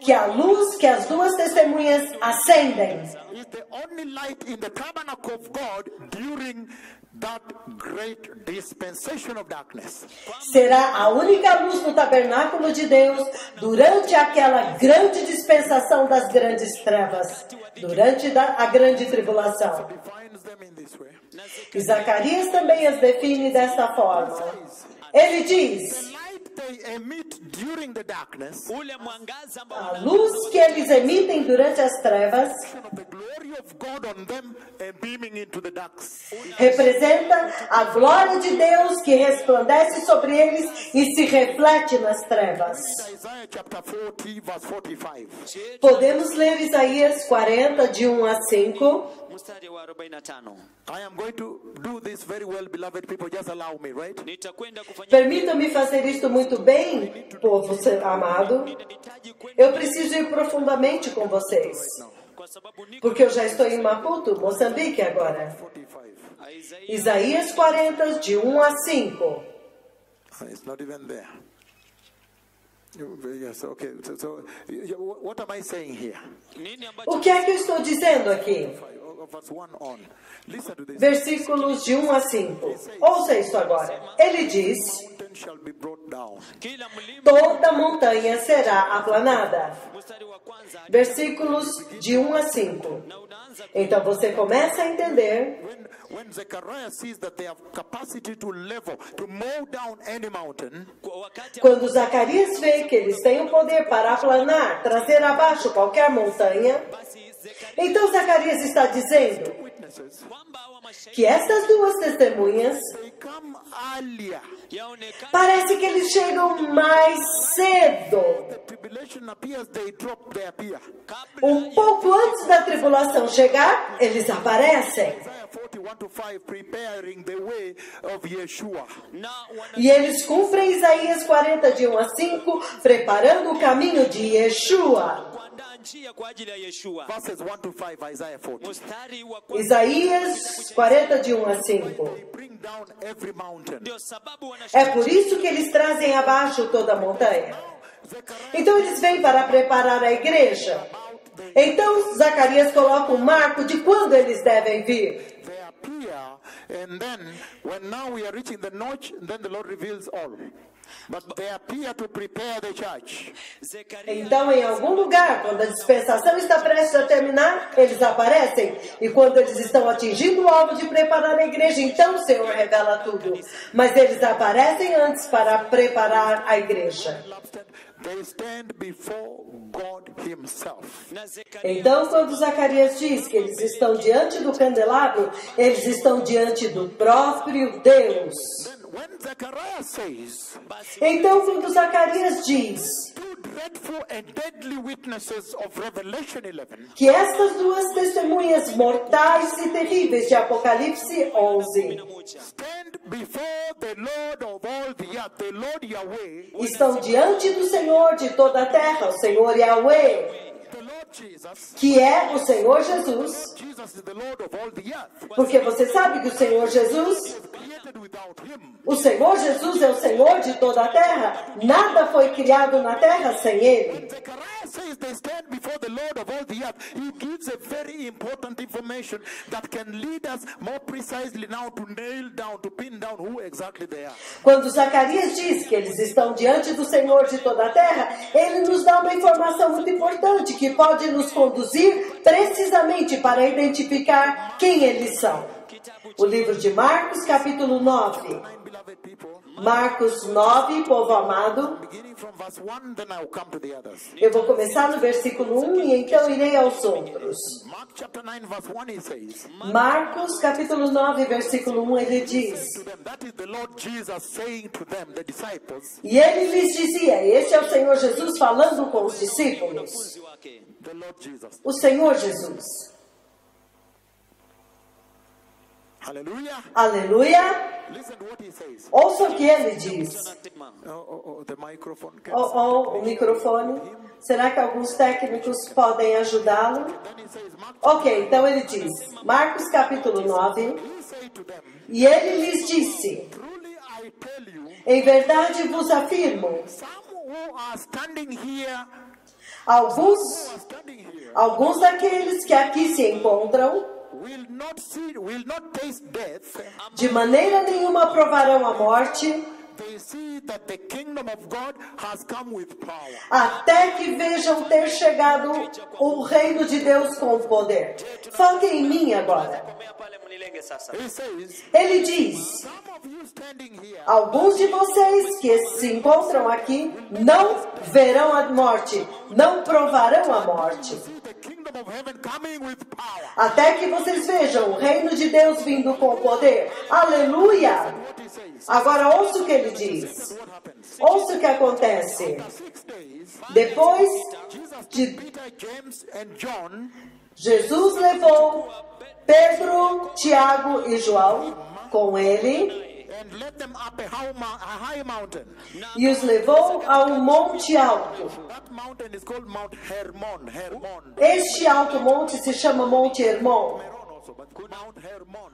B: que a luz que as duas testemunhas acendem
A: is the only light in the tabernacle of God during that great dispensation of darkness.
B: será a única luz no tabernáculo de Deus durante aquela grande dispensação das grandes trevas, durante da- a grande tribulação. E Zacarias também as define desta forma. Ele diz:
A: The light they emit during the darkness,
C: ule mwangaza ambao
B: a luz que eles emitem durante as trevas
A: darks.
B: representa a glória de Deus que resplandece sobre eles e se reflete nas trevas.
A: Isaiah chapter 40, verse 45.
B: Podemos ler Isaías 40, de 1 a 5.
C: Mstari wa 45
A: I am going to do this very well, beloved people. Just allow me, right?
C: nitakwenda kufanya
B: Permitam-me fazer isto muito bem, povo amado. Eu preciso ir profundamente com vocês, porque eu já estou em Maputo, Moçambique agora.
A: 45.
C: Isaia
B: Isaías 40, de 1 a 5.
A: Uh, It's not even there. Yes, okay. So, so what am I saying here?
B: O que é que eu estou dizendo aqui?
A: Five, Verse 1 on. Listen to this.
B: Versículos de 1 a 5. Ouça isso agora. Ele diz: Toda montanha será aplanada. Versículos de 1 a 5.
C: na unaanza
B: Então você começa a entender Quando Zacarias vê que eles têm o poder para aplanar, trazer abaixo qualquer montanha, então Zacarias está dizendo que estas duas testemunhas parece que eles chegam mais cedo.
A: The tribulation appears, they drop, they appear.
C: kabla
B: Um pouco antes da tribulação chegar, eles aparecem.
A: Isaiah 41 to 5, preparing the way of Yeshua.
C: na wana
B: E eles cumprem Isaías 40, de 1 a 5, preparando o caminho de Yeshua.
C: kuandaa njia kwa ajili ya Yeshua
A: Verses 1 to 5, Isaiah 40.
C: mstari wa kwanza
B: Isaías 40, de 1 a 5. É por isso que eles trazem abaixo toda a montanha. Então eles vêm para preparar a igreja. Então Zacarias coloca um marco de quando eles devem vir.
A: all. But they appear to prepare the church.
C: Zekaria
B: Então, em algum lugar, quando a dispensação está prestes a terminar, eles aparecem. E quando eles estão atingindo o alvo de preparar a igreja, então o Senhor revela tudo. Mas eles aparecem antes para preparar a igreja.
A: They stand before God Himself.
C: na Zekaria
B: Então, quando Zacarias diz que eles estão diante do candelabro, eles estão diante do próprio Deus. Então, quando Zacarias diz
A: two dreadful and deadly witnesses of Revelation 11,
B: que estas duas testemunhas mortais e terríveis de Apocalipse 11
A: stand before the Lord of all the earth, the Lord Yahweh,
B: estão diante do Senhor de toda a terra, o Senhor Yahweh. Que é o Senhor Jesus. Porque você sabe que o Senhor Jesus, o Senhor Jesus é o Senhor de toda a terra. Nada foi criado na terra sem Ele.
A: Says they stand before the Lord of all the earth. He gives a very important information that can lead us more precisely now to nail down, to pin down who exactly they are.
B: Quando Zacarias diz que eles estão diante do Senhor de toda a terra, ele nos dá uma informação muito importante que pode nos conduzir precisamente para identificar quem eles são. O livro de Marcos, capítulo 9. Marcos 9, povo amado.
A: Beginning from verse 1, then I'll come to the others.
B: Eu vou começar no versículo 1 e então irei aos outros.
A: Mark chapter 9, verse 1, he says,
B: Marcos, capítulo 9, versículo 1, ele diz: E ele lhes dizia: Este é o Senhor Jesus falando com os discípulos. O Senhor Jesus. Aleluia.
A: Says.
B: Ouça o que ele diz.
A: Oh, oh, oh, the microphone. Can
B: Oh, o microfone. Será que alguns técnicos podem ajudá-lo? Ok, então ele diz. Marcos capítulo 9.
A: he say to them,
B: E ele lhes disse: Em verdade vos afirmo,
A: some who are standing here,
B: alguns,
A: are standing here,
B: alguns daqueles que aqui se encontram, de maneira nenhuma provarão a morte, até que vejam ter chegado o reino de Deus com poder. Foque em mim agora. Ele diz: Alguns de vocês que se encontram aqui não verão a morte, não provarão a morte, até que vocês vejam o reino de Deus vindo com poder. Aleluia! Agora ouça o que ele diz. Ouça o que acontece. Depois de Jesus levou Pedro, Tiago e João com ele
A: and led them up a high, mou- a high mountain.
B: e os levou a um monte alto. Este alto monte se chama Monte Hermon,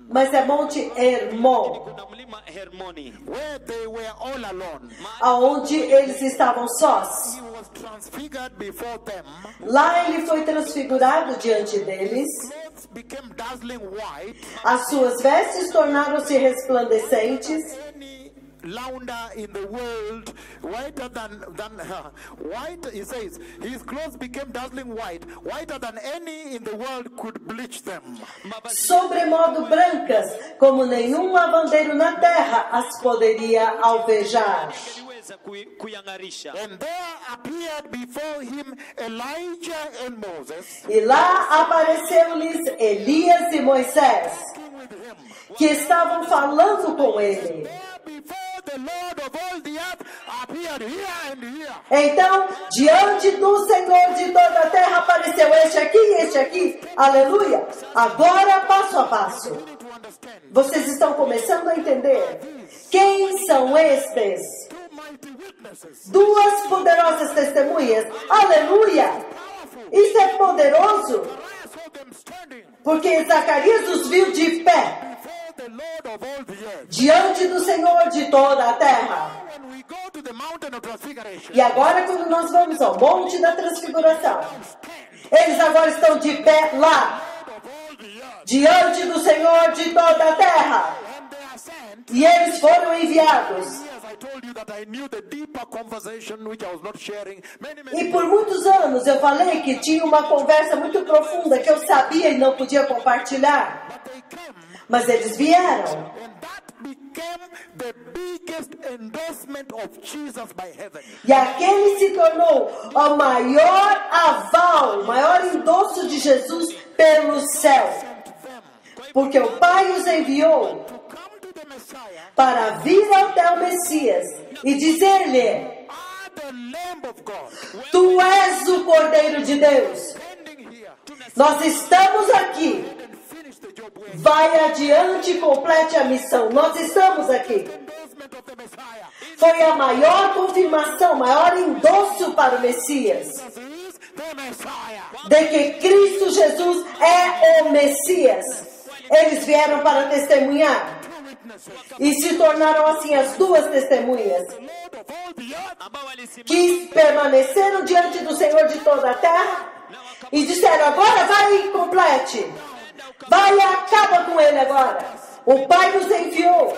B: Mas é Monte Hermon,
C: Kuna mlima Hermoni.
A: Where they were all alone.
B: aonde eles estavam sós.
A: He was transfigured before them.
B: Lá ele foi transfigurado diante deles. As suas vestes tornaram-se resplandecentes.
A: Any lounder in the world, whiter than than uh, *laughs* white. He says his clothes became dazzling white, whiter than any in the world could bleach them.
B: Sobremodo brancas, como nenhum lavandeiro na terra as poderia alvejar.
C: Aliweza kui- kuyang'arisha.
A: And there appeared before him Elijah and Moses,
B: E lá apareceu-lhes Elias e Moisés, que estavam falando com ele. Então, diante do Senhor de toda a terra apareceu este aqui e este aqui. Aleluia! Agora, passo a passo. Vocês estão começando a entender quem são estes? Duas poderosas testemunhas. Aleluia! Isso é poderoso porque Zacarias os viu de pé diante do Senhor de toda a terra. E agora, quando nós vamos ao Monte da Transfiguração, eles agora estão de pé lá, diante do Senhor de toda a terra. E eles foram enviados. E por muitos anos eu falei que tinha uma conversa muito profunda que eu sabia e não podia compartilhar. Mas eles vieram. E aquele se tornou o maior aval, o maior endosso de Jesus pelo céu. Porque o Pai os enviou para vir até o Messias e dizer-lhe: Tu és o Cordeiro de Deus. Nós estamos aqui. Vai adiante e complete a missão. Nós estamos aqui. Foi a maior confirmação, maior endosso para o Messias. De que Cristo Jesus é o Messias. Eles vieram para testemunhar e se tornaram assim as duas testemunhas que permaneceram diante do Senhor de toda a terra e disseram: agora vai e complete, vai e acaba com ele agora. O Pai nos enviou,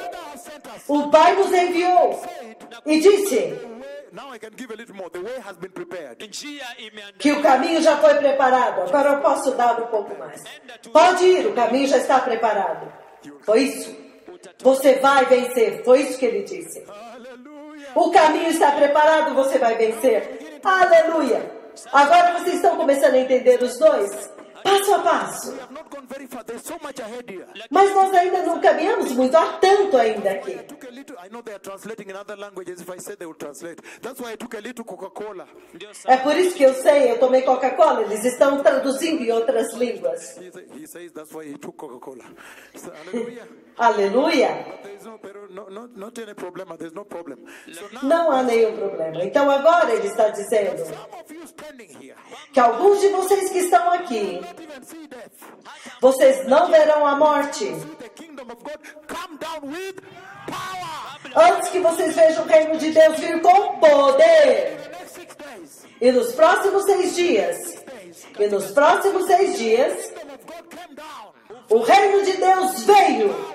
B: o Pai nos enviou e disse que o caminho já foi preparado. Agora eu posso dar um pouco mais. Pode ir, o caminho já está preparado. Foi isso. Você vai vencer. Foi isso que ele disse.
A: Hallelujah.
B: O caminho está preparado, você vai vencer. Aleluia. Agora vocês estão começando a entender os dois? Passo a passo.
A: We have not gone very far. There's so much ahead here.
B: Mas nós ainda não caminhamos muito, há tanto ainda aqui.
A: took a little. I know they are translating in other languages. If I said they will translate, that's why I took a little Coca-Cola.
C: ndio
B: É por isso que eu sei, eu tomei Coca-Cola, eles estão traduzindo em outras línguas. Aleluia. Não há nenhum problema. Então agora ele está dizendo que alguns de vocês que estão aqui, vocês não verão a morte. Antes que vocês vejam o reino de Deus vir com poder. E nos próximos seis dias, e nos próximos seis dias, o reino de Deus veio,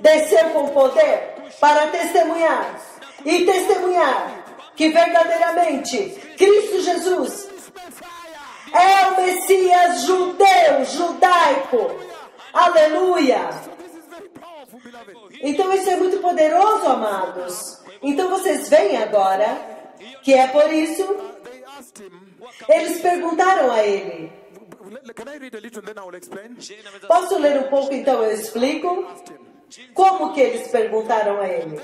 B: desceu com poder para testemunhar e testemunhar que verdadeiramente Cristo Jesus é o Messias judeu, judaico. Aleluia! Então isso é muito poderoso, amados. Então vocês veem agora que é por isso eles perguntaram a ele. Posso ler um pouco então eu explico? Como que eles perguntaram a ele?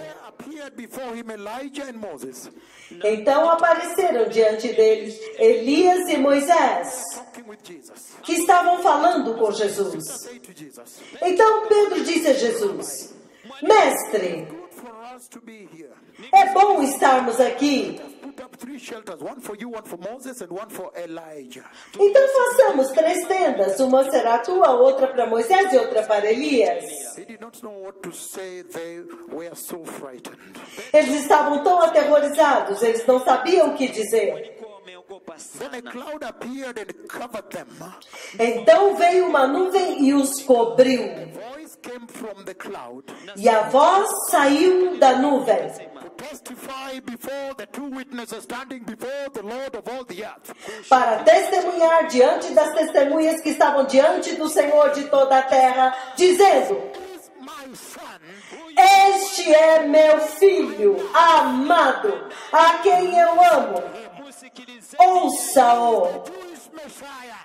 B: Então apareceram diante deles Elias e Moisés, que estavam falando com Jesus. Então Pedro disse a Jesus: Mestre, é bom estarmos aqui. Então façamos três tendas: uma será tua, outra para Moisés e outra para Elias. Eles estavam tão aterrorizados, eles não sabiam o que dizer. Então veio uma nuvem e os cobriu.
A: Voice came from the cloud
B: E a voz saiu da nuvem
A: to testify before the two witnesses standing before the Lord of all the earth.
B: para testemunhar diante das testemunhas que estavam diante do Senhor de toda a terra, dizendo: Este é meu filho amado, a quem eu amo. Ouça-o.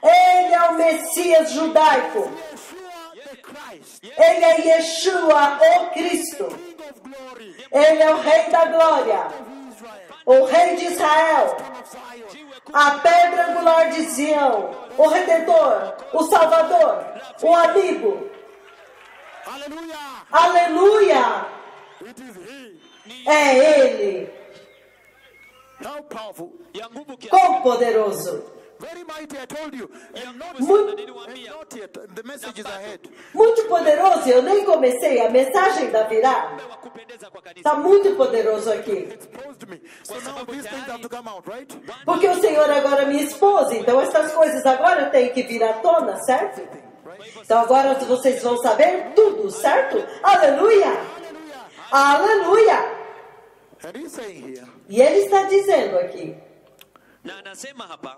B: Ele é o Messias judaico. Ele é Yeshua, o Cristo. Ele é o Rei da Glória, o Rei de Israel, a pedra angular de Sião, o Redentor, o Salvador, o amigo. Aleluia!
A: He.
B: É Ele.
A: How powerful.
C: ya nguvu kiasi
B: Quão poderoso! Muito, poderoso. Eu nem comecei. A mensagem ainda virá. Está muito poderoso aqui. Porque o Senhor agora me expôs. Então essas coisas agora têm que vir à tona, certo? Então agora vocês vão saber tudo, certo? Aleluia! Aleluia! E ele está dizendo aqui.
C: na anasema hapa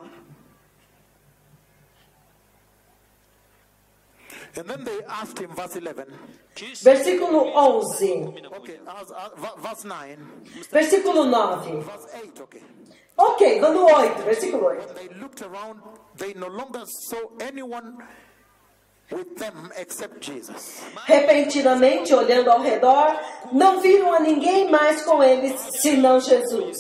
A: and then they asked him, verse 11.
C: kisha
B: Versículo 11.
A: Okay, as, uh, verse 9,
B: Versículo 9.
A: verse 8, okay.
B: Ok, no 8. Versículo 8.
A: They looked around, they no longer saw anyone them.
B: Repentinamente, olhando ao redor, não viram a ninguém mais com eles senão Jesus.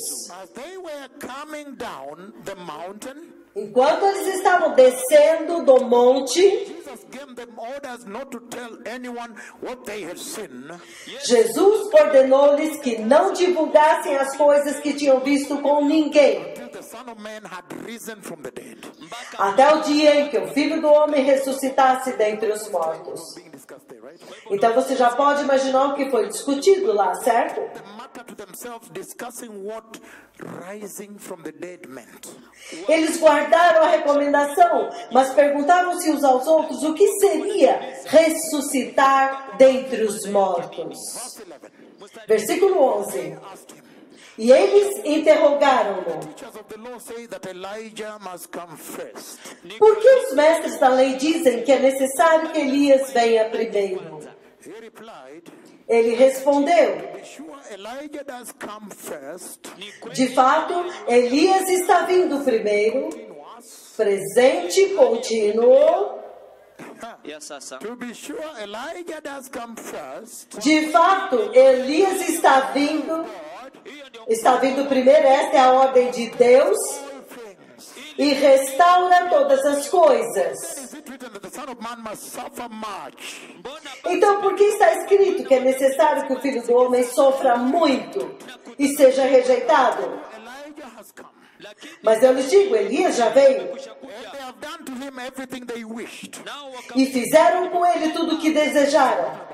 B: Enquanto eles estavam descendo do monte.
A: Jesus
B: ordenou-lhes que não divulgassem as coisas que tinham visto com ninguém, Até o dia em que o Filho do Homem ressuscitasse dentre os mortos. Então você já pode imaginar o que foi discutido lá, certo? Eles guardaram a recomendação, mas perguntavam-se uns aos outros o que seria ressuscitar dentre os mortos.
A: Verse 11.
B: Versículo 11. E eles interrogaram-no. Por que os mestres da lei dizem que é necessário que Elias venha primeiro? Ele respondeu:
A: Be sure Elijah does come first.
B: De fato, Elias está vindo primeiro, presente contínuo. De fato, Elias está vindo, está vindo primeiro, esta é a ordem de Deus, e restaura todas as coisas. Então, por que está escrito que é necessário que o filho do homem sofra muito e seja rejeitado? Mas eu lhes digo, Elias já veio e fizeram com ele tudo o que desejaram.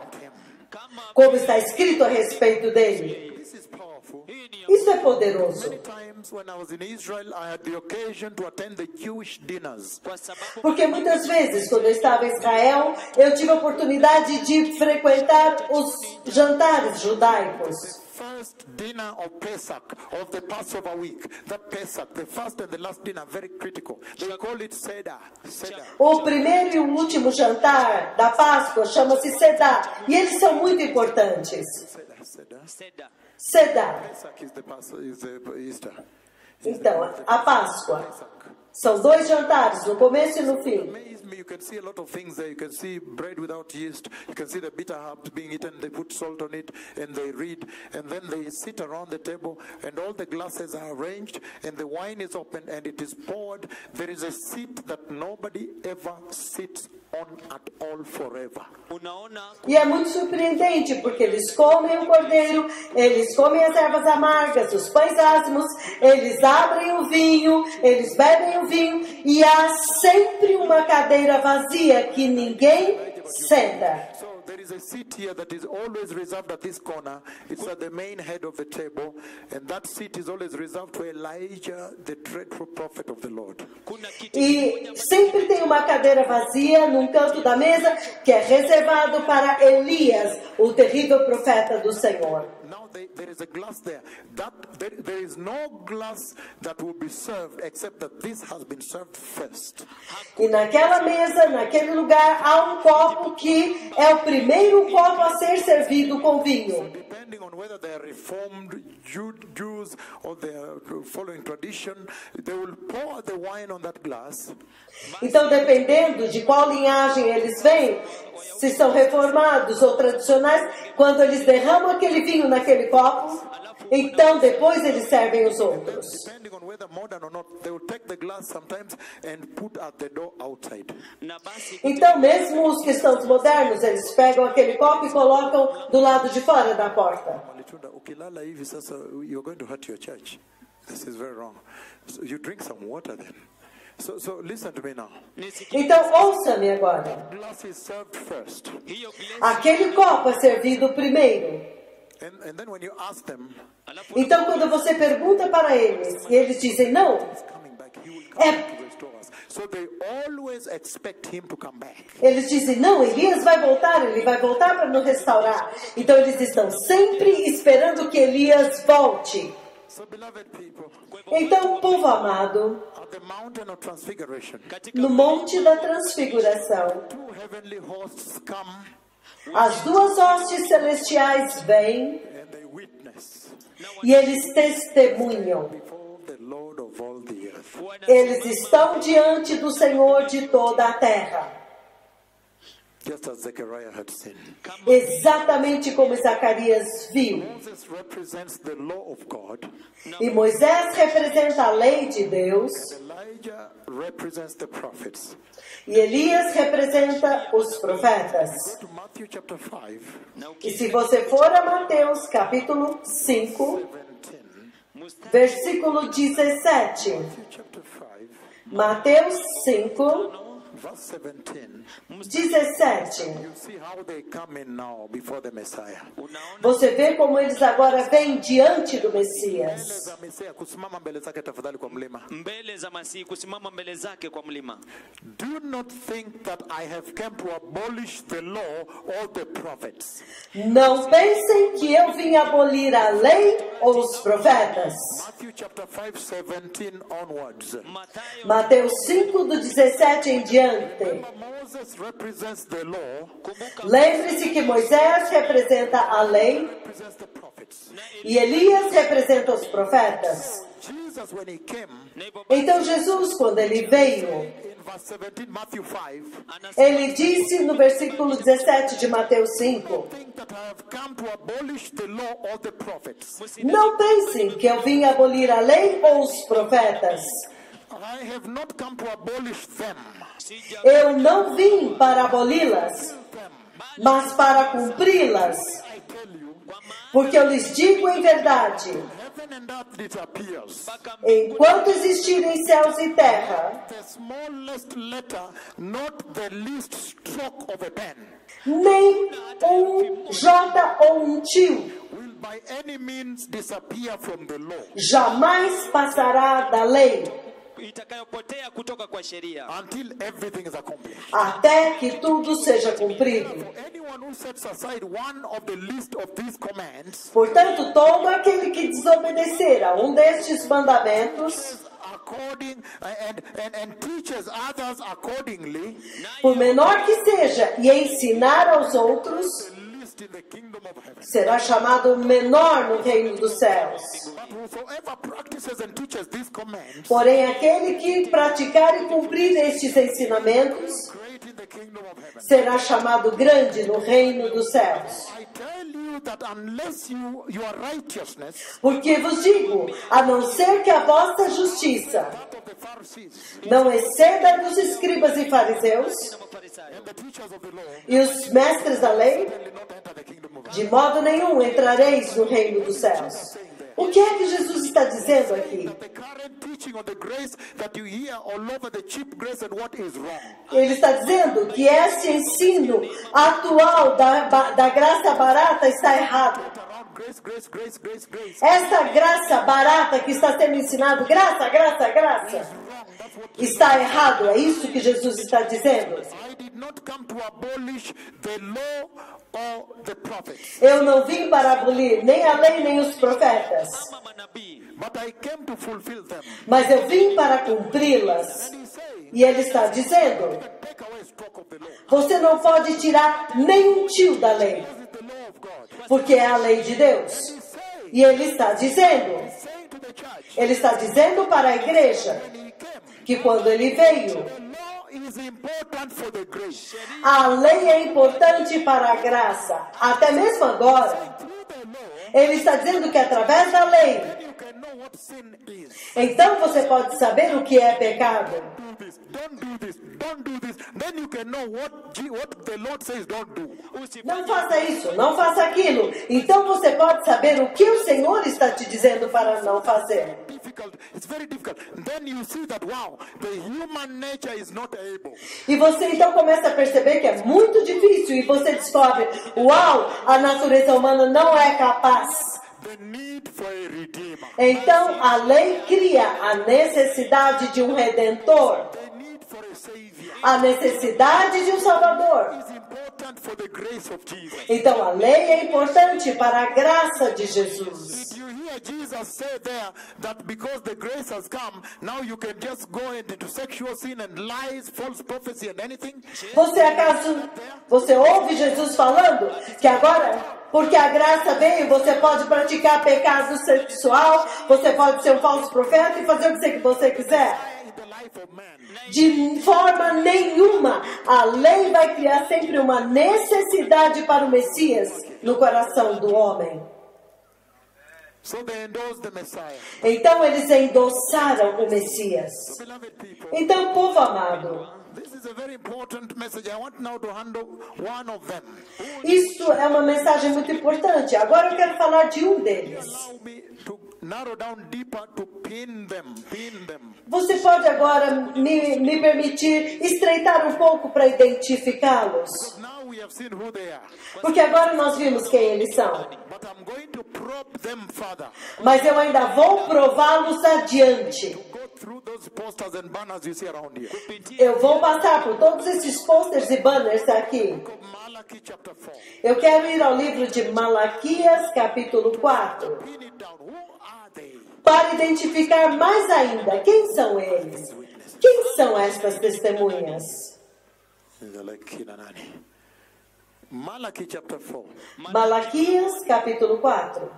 B: Como está escrito a respeito dele.
A: This is powerful.
C: hii ni ya
B: Isso é poderoso.
A: Many times when I was in Israel, I had the occasion to attend the Jewish dinners.
C: kwa sababu
B: Porque muitas vezes, quando eu estava em Israel, eu tive a oportunidade de frequentar os jantares judaicos.
A: First dinner of Pesach, of the Passover week. That Pesach, the first and the last dinner, very critical. They call it Seder. Seder.
B: O primeiro e o último jantar da Páscoa chama-se Sedá, e eles são muito importantes.
C: Seda
B: Sedá.
A: Easter.
B: Então, a Páscoa. São dois jantares, no começo e no fim. E é muito surpreendente, porque eles comem o cordeiro, eles comem as ervas amargas, os pães ázimos, eles abrem o vinho, eles bebem o vinho, e há sempre uma cadeira vazia que ninguém senta.
A: Is a seat here that is always reserved at this corner. It's at the main head of the table. And that seat is always reserved to Elijah, the dreadful prophet of the Lord.
B: E sempre tem uma cadeira vazia num canto da mesa que é reservado para Elias, o terrível profeta do Senhor.
A: Now they, there is a glass there. That there, there is no glass that will be served except that this has been served first.
B: E naquela mesa, naquele lugar, há um copo que é o primeiro copo a ser servido com vinho.
A: Depending on whether they are reformed Jew, Jews or they are following tradition, they will pour the wine on that glass.
B: Então, dependendo de qual linhagem eles vêm, se são reformados ou tradicionais, quando eles derramam aquele vinho naquele copo, então depois eles servem os outros. Então, mesmo os cristãos modernos, eles pegam aquele copo e colocam do lado de fora da porta.
A: Malitunda, ukilala hivi sasa, you're going to hurt your church. This is very wrong. So you drink some water then. So, so listen to me now.
C: nisikie
B: Então, ouça-me agora. Aquele copo é servido primeiro. Então, quando você pergunta para eles e eles dizem não, É. eles dizem não, Elias vai voltar, ele vai voltar para nos restaurar. Então, eles estão sempre esperando que Elias volte. Então, povo amado, no Monte da Transfiguração, as duas hostes celestiais vêm e eles testemunham. Eles estão diante do Senhor de toda a terra.
A: Just as Zechariah had seen.
B: Exatamente como Zacarias viu.
A: Moses represents the law of God,
B: E Moisés representa a lei de Deus.
A: Elijah represents the prophets.
B: E Elias representa os profetas.
A: Go to Matthew chapter 5,
C: na
B: E se você for a Mateus capítulo 5,
A: 17.
C: mustari
B: versículo 17.
A: Matthew chapter 5,
B: Mateus 5,
A: verse 17.
B: 17.
A: You see how they come in now before the Messiah.
C: unaona
B: Você vê como eles agora vêm diante do Messias.
A: Mbele za
C: masihi kusimama mbele zake kwa mlima
A: Do not think that I have come to abolish the law or the prophets.
B: Não pensem que eu vim abolir a lei ou os profetas.
A: Matthew chapter 5, 17 onwards.
B: Mateus 5, do 17 em diante. Lembre-se que Moisés representa a lei e Elias representa os profetas. Então Jesus, quando ele veio,
A: in verse 17, Matthew 5,
C: anasema
B: ele disse no versículo 17 de Mateus 5:
A: think that I have come to abolish the law or the prophets.
B: Não pensem que eu vim abolir a lei ou os profetas. Eu não vim para aboli-las, mas para cumpri-las. Porque eu lhes digo em verdade: enquanto existirem céus e terra, nem um J ou um tio jamais passará da lei
C: itakayopotea kutoka kwa sheria
A: until everything is accomplished.
B: até que tudo seja cumprido.
A: Anyone who sets aside one of the list of these commands
B: Portanto, todo aquele que desobedecer a um destes mandamentos,
A: according and, and, and teaches others accordingly,
B: por menor que seja, e ensinar aos outros, será chamado menor no reino dos céus. Porém, aquele que praticar e cumprir estes ensinamentos será chamado grande no reino dos céus. Porque vos digo, a não ser que a vossa justiça não exceda dos escribas e fariseus e os mestres da lei, de modo nenhum entrareis no reino dos céus. O que é que Jesus está dizendo aqui? Ele está dizendo que este ensino atual da, da graça barata está errado. Esta graça barata que está sendo ensinado, graça, graça, graça, está errado. É isso que Jesus está dizendo.
A: I did not come to abolish the law or the prophets,
B: Eu não vim para abolir nem a lei nem os profetas, mas eu vim para cumpri-las. E ele está dizendo: você não pode tirar nem um tio da lei, porque é a lei de Deus. E ele está dizendo, ele está dizendo para a igreja que quando ele veio, a lei é importante para a graça. Até mesmo agora, ele está dizendo que através da lei, então você pode saber o que é pecado. Não faça isso, não faça aquilo. Então você pode saber o que o Senhor está te dizendo para não fazer.
A: Difficult. It's very difficult. Then you see that wow, the human nature is not able.
B: E você então começa a perceber que é muito difícil e você descobre: uau, a natureza humana não é capaz. Então a lei cria a necessidade de um redentor,
A: a
B: necessidade de um salvador. Então a lei é importante para a graça de Jesus.
A: Did you hear Jesus say there that because the grace has come, now you can just go into sexual sin and lies, false prophecy, and anything?
B: Você acaso você ouve Jesus falando que agora porque a graça veio, você pode praticar pecado sexual, você pode ser um falso profeta e fazer o que você quiser. De forma nenhuma, a lei vai criar sempre uma necessidade para o Messias no coração do homem. Então eles endossaram o Messias. Então, povo amado,
A: this is a very important message. I want now to handle one of them.
B: isso é uma mensagem muito importante. Agora eu quero falar de um deles. Você pode agora me, me permitir estreitar um pouco para identificá-los? Porque agora nós vimos quem eles são. Mas eu ainda vou prová-los adiante.
A: Go through those posters and banners you see around here.
B: Eu vou passar por todos esses posters e banners aqui.
A: Malachi chapter 4.
B: Eu quero ir ao livro de Malaquias, capítulo 4,
A: Pin it down. Who are they?
B: para identificar mais ainda quem são eles. Quem são estas testemunhas?
A: Malachi chapter 4,
B: Malaquias, capítulo 4,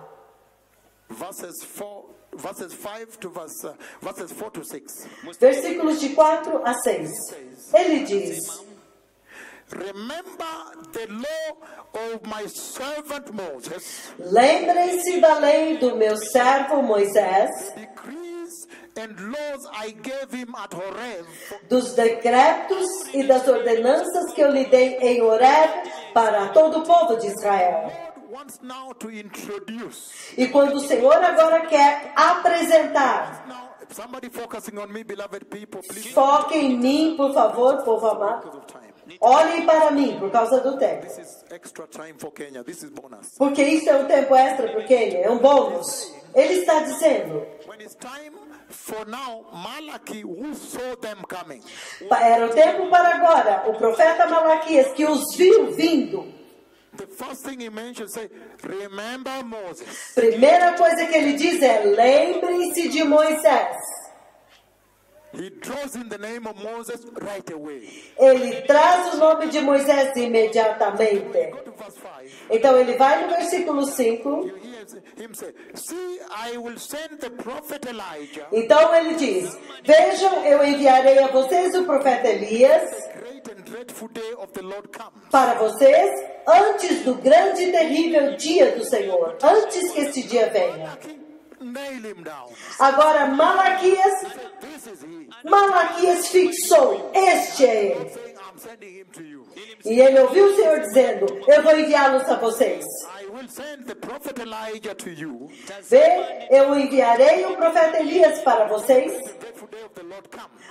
A: verses 4, verses 5 to verse, uh, verses 4 to 6.
B: versículos de 4 a 6. Ele diz:
A: Remember the law of my servant Moses,
B: Lembrem-se da lei do meu servo Moisés,
A: decrees and laws I gave him at Horeb
B: dos decretos e das ordenanças que eu lhe dei em Horeb para todo o povo de Israel. E quando o Senhor agora quer apresentar, foque em mim, por favor, povo amado. Olhem para mim por causa do tempo. Porque isso é um tempo extra para o Quênia, é um bônus. Ele está dizendo, era o tempo para agora, o profeta Malaquias que os viu vindo. Primeira coisa que ele diz é: lembrem-se de Moisés.
A: He draws in the name of Moses right away.
B: Ele traz o nome de Moisés imediatamente.
A: Go to verse 5.
B: Então ele vai no versículo 5.
A: You hear him say, See, I will send the prophet Elijah,
B: Então ele diz: Vejam, eu enviarei a vocês o profeta Elias para vocês antes do grande e terrível dia do Senhor, antes que esse dia venha. Agora Malaquias. Malaquias fixou: Este é ele. E ele ouviu o Senhor dizendo: Eu vou enviá-los a vocês. Vê, eu enviarei o profeta Elias para vocês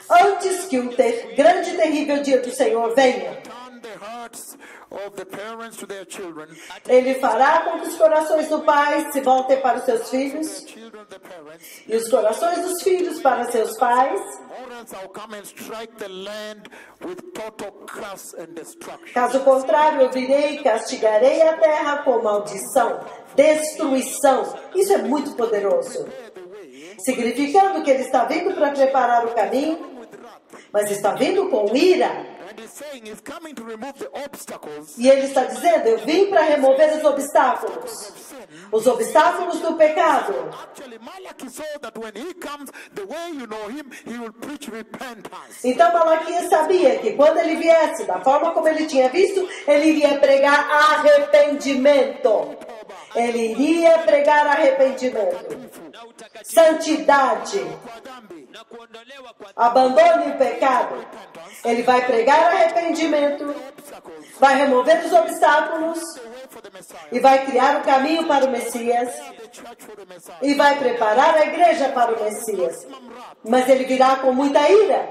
B: antes que o ter- grande e terrível dia do Senhor venha.
A: Turn the hearts of the parents to their children,
B: Ele fará com que os corações do pai se voltem para os seus filhos e os corações dos filhos para seus pais. Caso contrário, eu virei e castigarei a terra com maldição, destruição. Isso é muito poderoso. Significando que ele está vindo para preparar o caminho, mas está vindo com ira. E ele está dizendo: Eu vim para remover os obstáculos. Os obstáculos do pecado. Então Malaquias sabia que quando ele viesse, da forma como ele tinha visto, ele iria pregar arrependimento. Ele iria pregar arrependimento, santidade, abandone o pecado. Ele vai pregar arrependimento, vai remover os obstáculos e vai criar o caminho para o Messias e vai preparar a igreja para o Messias. Mas ele virá com muita ira.